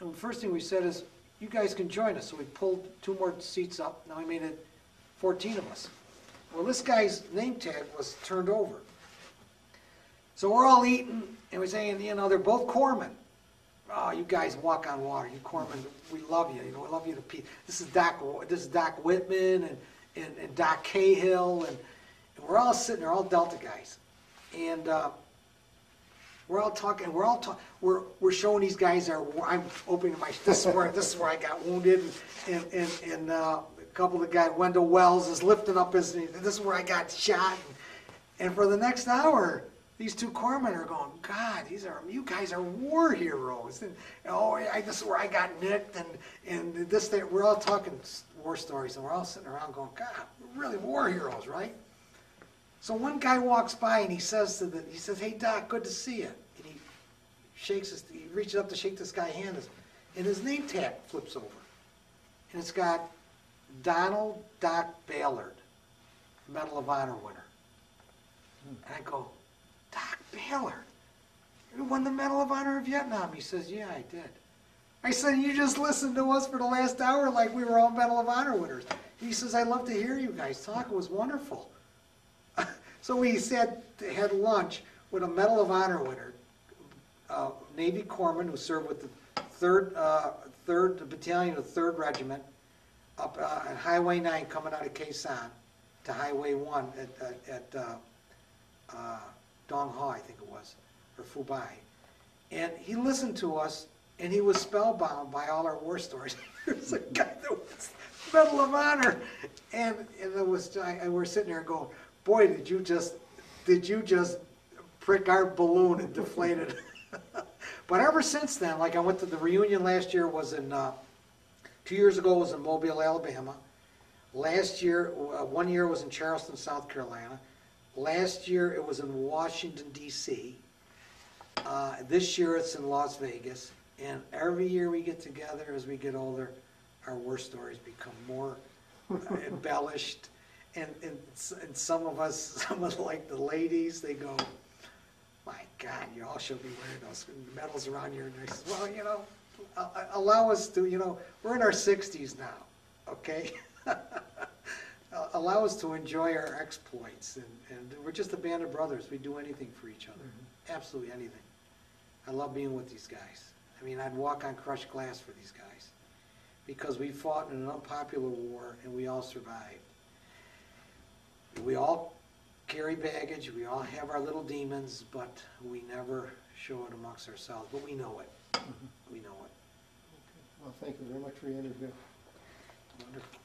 And the first thing we said is, you guys can join us. So we pulled two more seats up. Now we made it 14 of us. Well, this guy's name tag was turned over. So we're all eating, and we're saying, you know, they're both corpsmen. Oh, you guys walk on water. You corpsmen, we love you. You know, we love you to pieces. This is Doc. This is Doc Whitman and, and, and Doc Cahill, and, and we're all sitting there, all Delta guys, and uh, we're all talking. We're all talking. We're we're showing these guys our. I'm opening my. This is where this is where I got wounded, and and and uh, a couple of the guys. Wendell Wells is lifting up his. Knee this is where I got shot, and for the next hour, these two corpsmen are going. God, these are you guys are war heroes, and oh, I, this is where I got nicked, and and this that we're all talking war stories, and we're all sitting around going, God, we're really war heroes, right? So one guy walks by and he says to the, he says, "Hey Doc, good to see you." And he shakes his, he reaches up to shake this guy's hand, and his name tag flips over, and it's got Donald Doc Ballard, Medal of Honor winner. And I go, Ballard, you won the Medal of Honor of Vietnam. He says, Yeah, I did. I said, You just listened to us for the last hour like we were all Medal of Honor winners. He says, I love to hear you guys talk. It was wonderful. So we sat, had lunch with a Medal of Honor winner, uh, Navy corpsman who served with the third, uh, third battalion of Third Regiment up uh, on Highway 9 coming out of Khe Sanh to Highway 1 at, at, at uh, uh, Dong Ha, I think it was, or Phu Bai. And he listened to us, and he was spellbound by all our war stories. there was a guy that was Medal of Honor, and and it was, and we're sitting there going, boy, did you just, did you just prick our balloon and deflate it? but ever since then, like I went to the reunion last year was in, uh, two years ago was in Mobile, Alabama. Last year, uh, one year was in Charleston, South Carolina. Last year it was in Washington D.C. Uh, this year it's in Las Vegas. And every year we get together as we get older, our war stories become more uh, embellished. And, and, and some of us, some of like the ladies, they go, my God, you all should be wearing those medals around your necks. Well, you know, allow us to, you know, we're in our sixties now, okay? Uh, Allow us to enjoy our exploits, and, and we're just a band of brothers. We do anything for each other, absolutely anything. I love being with these guys. I mean, I'd walk on crushed glass for these guys, because we fought in an unpopular war and we all survived. We all carry baggage, we all have our little demons, but we never show it amongst ourselves, but we know it. We know it. Well, thank you very much for your interview. Wonderful.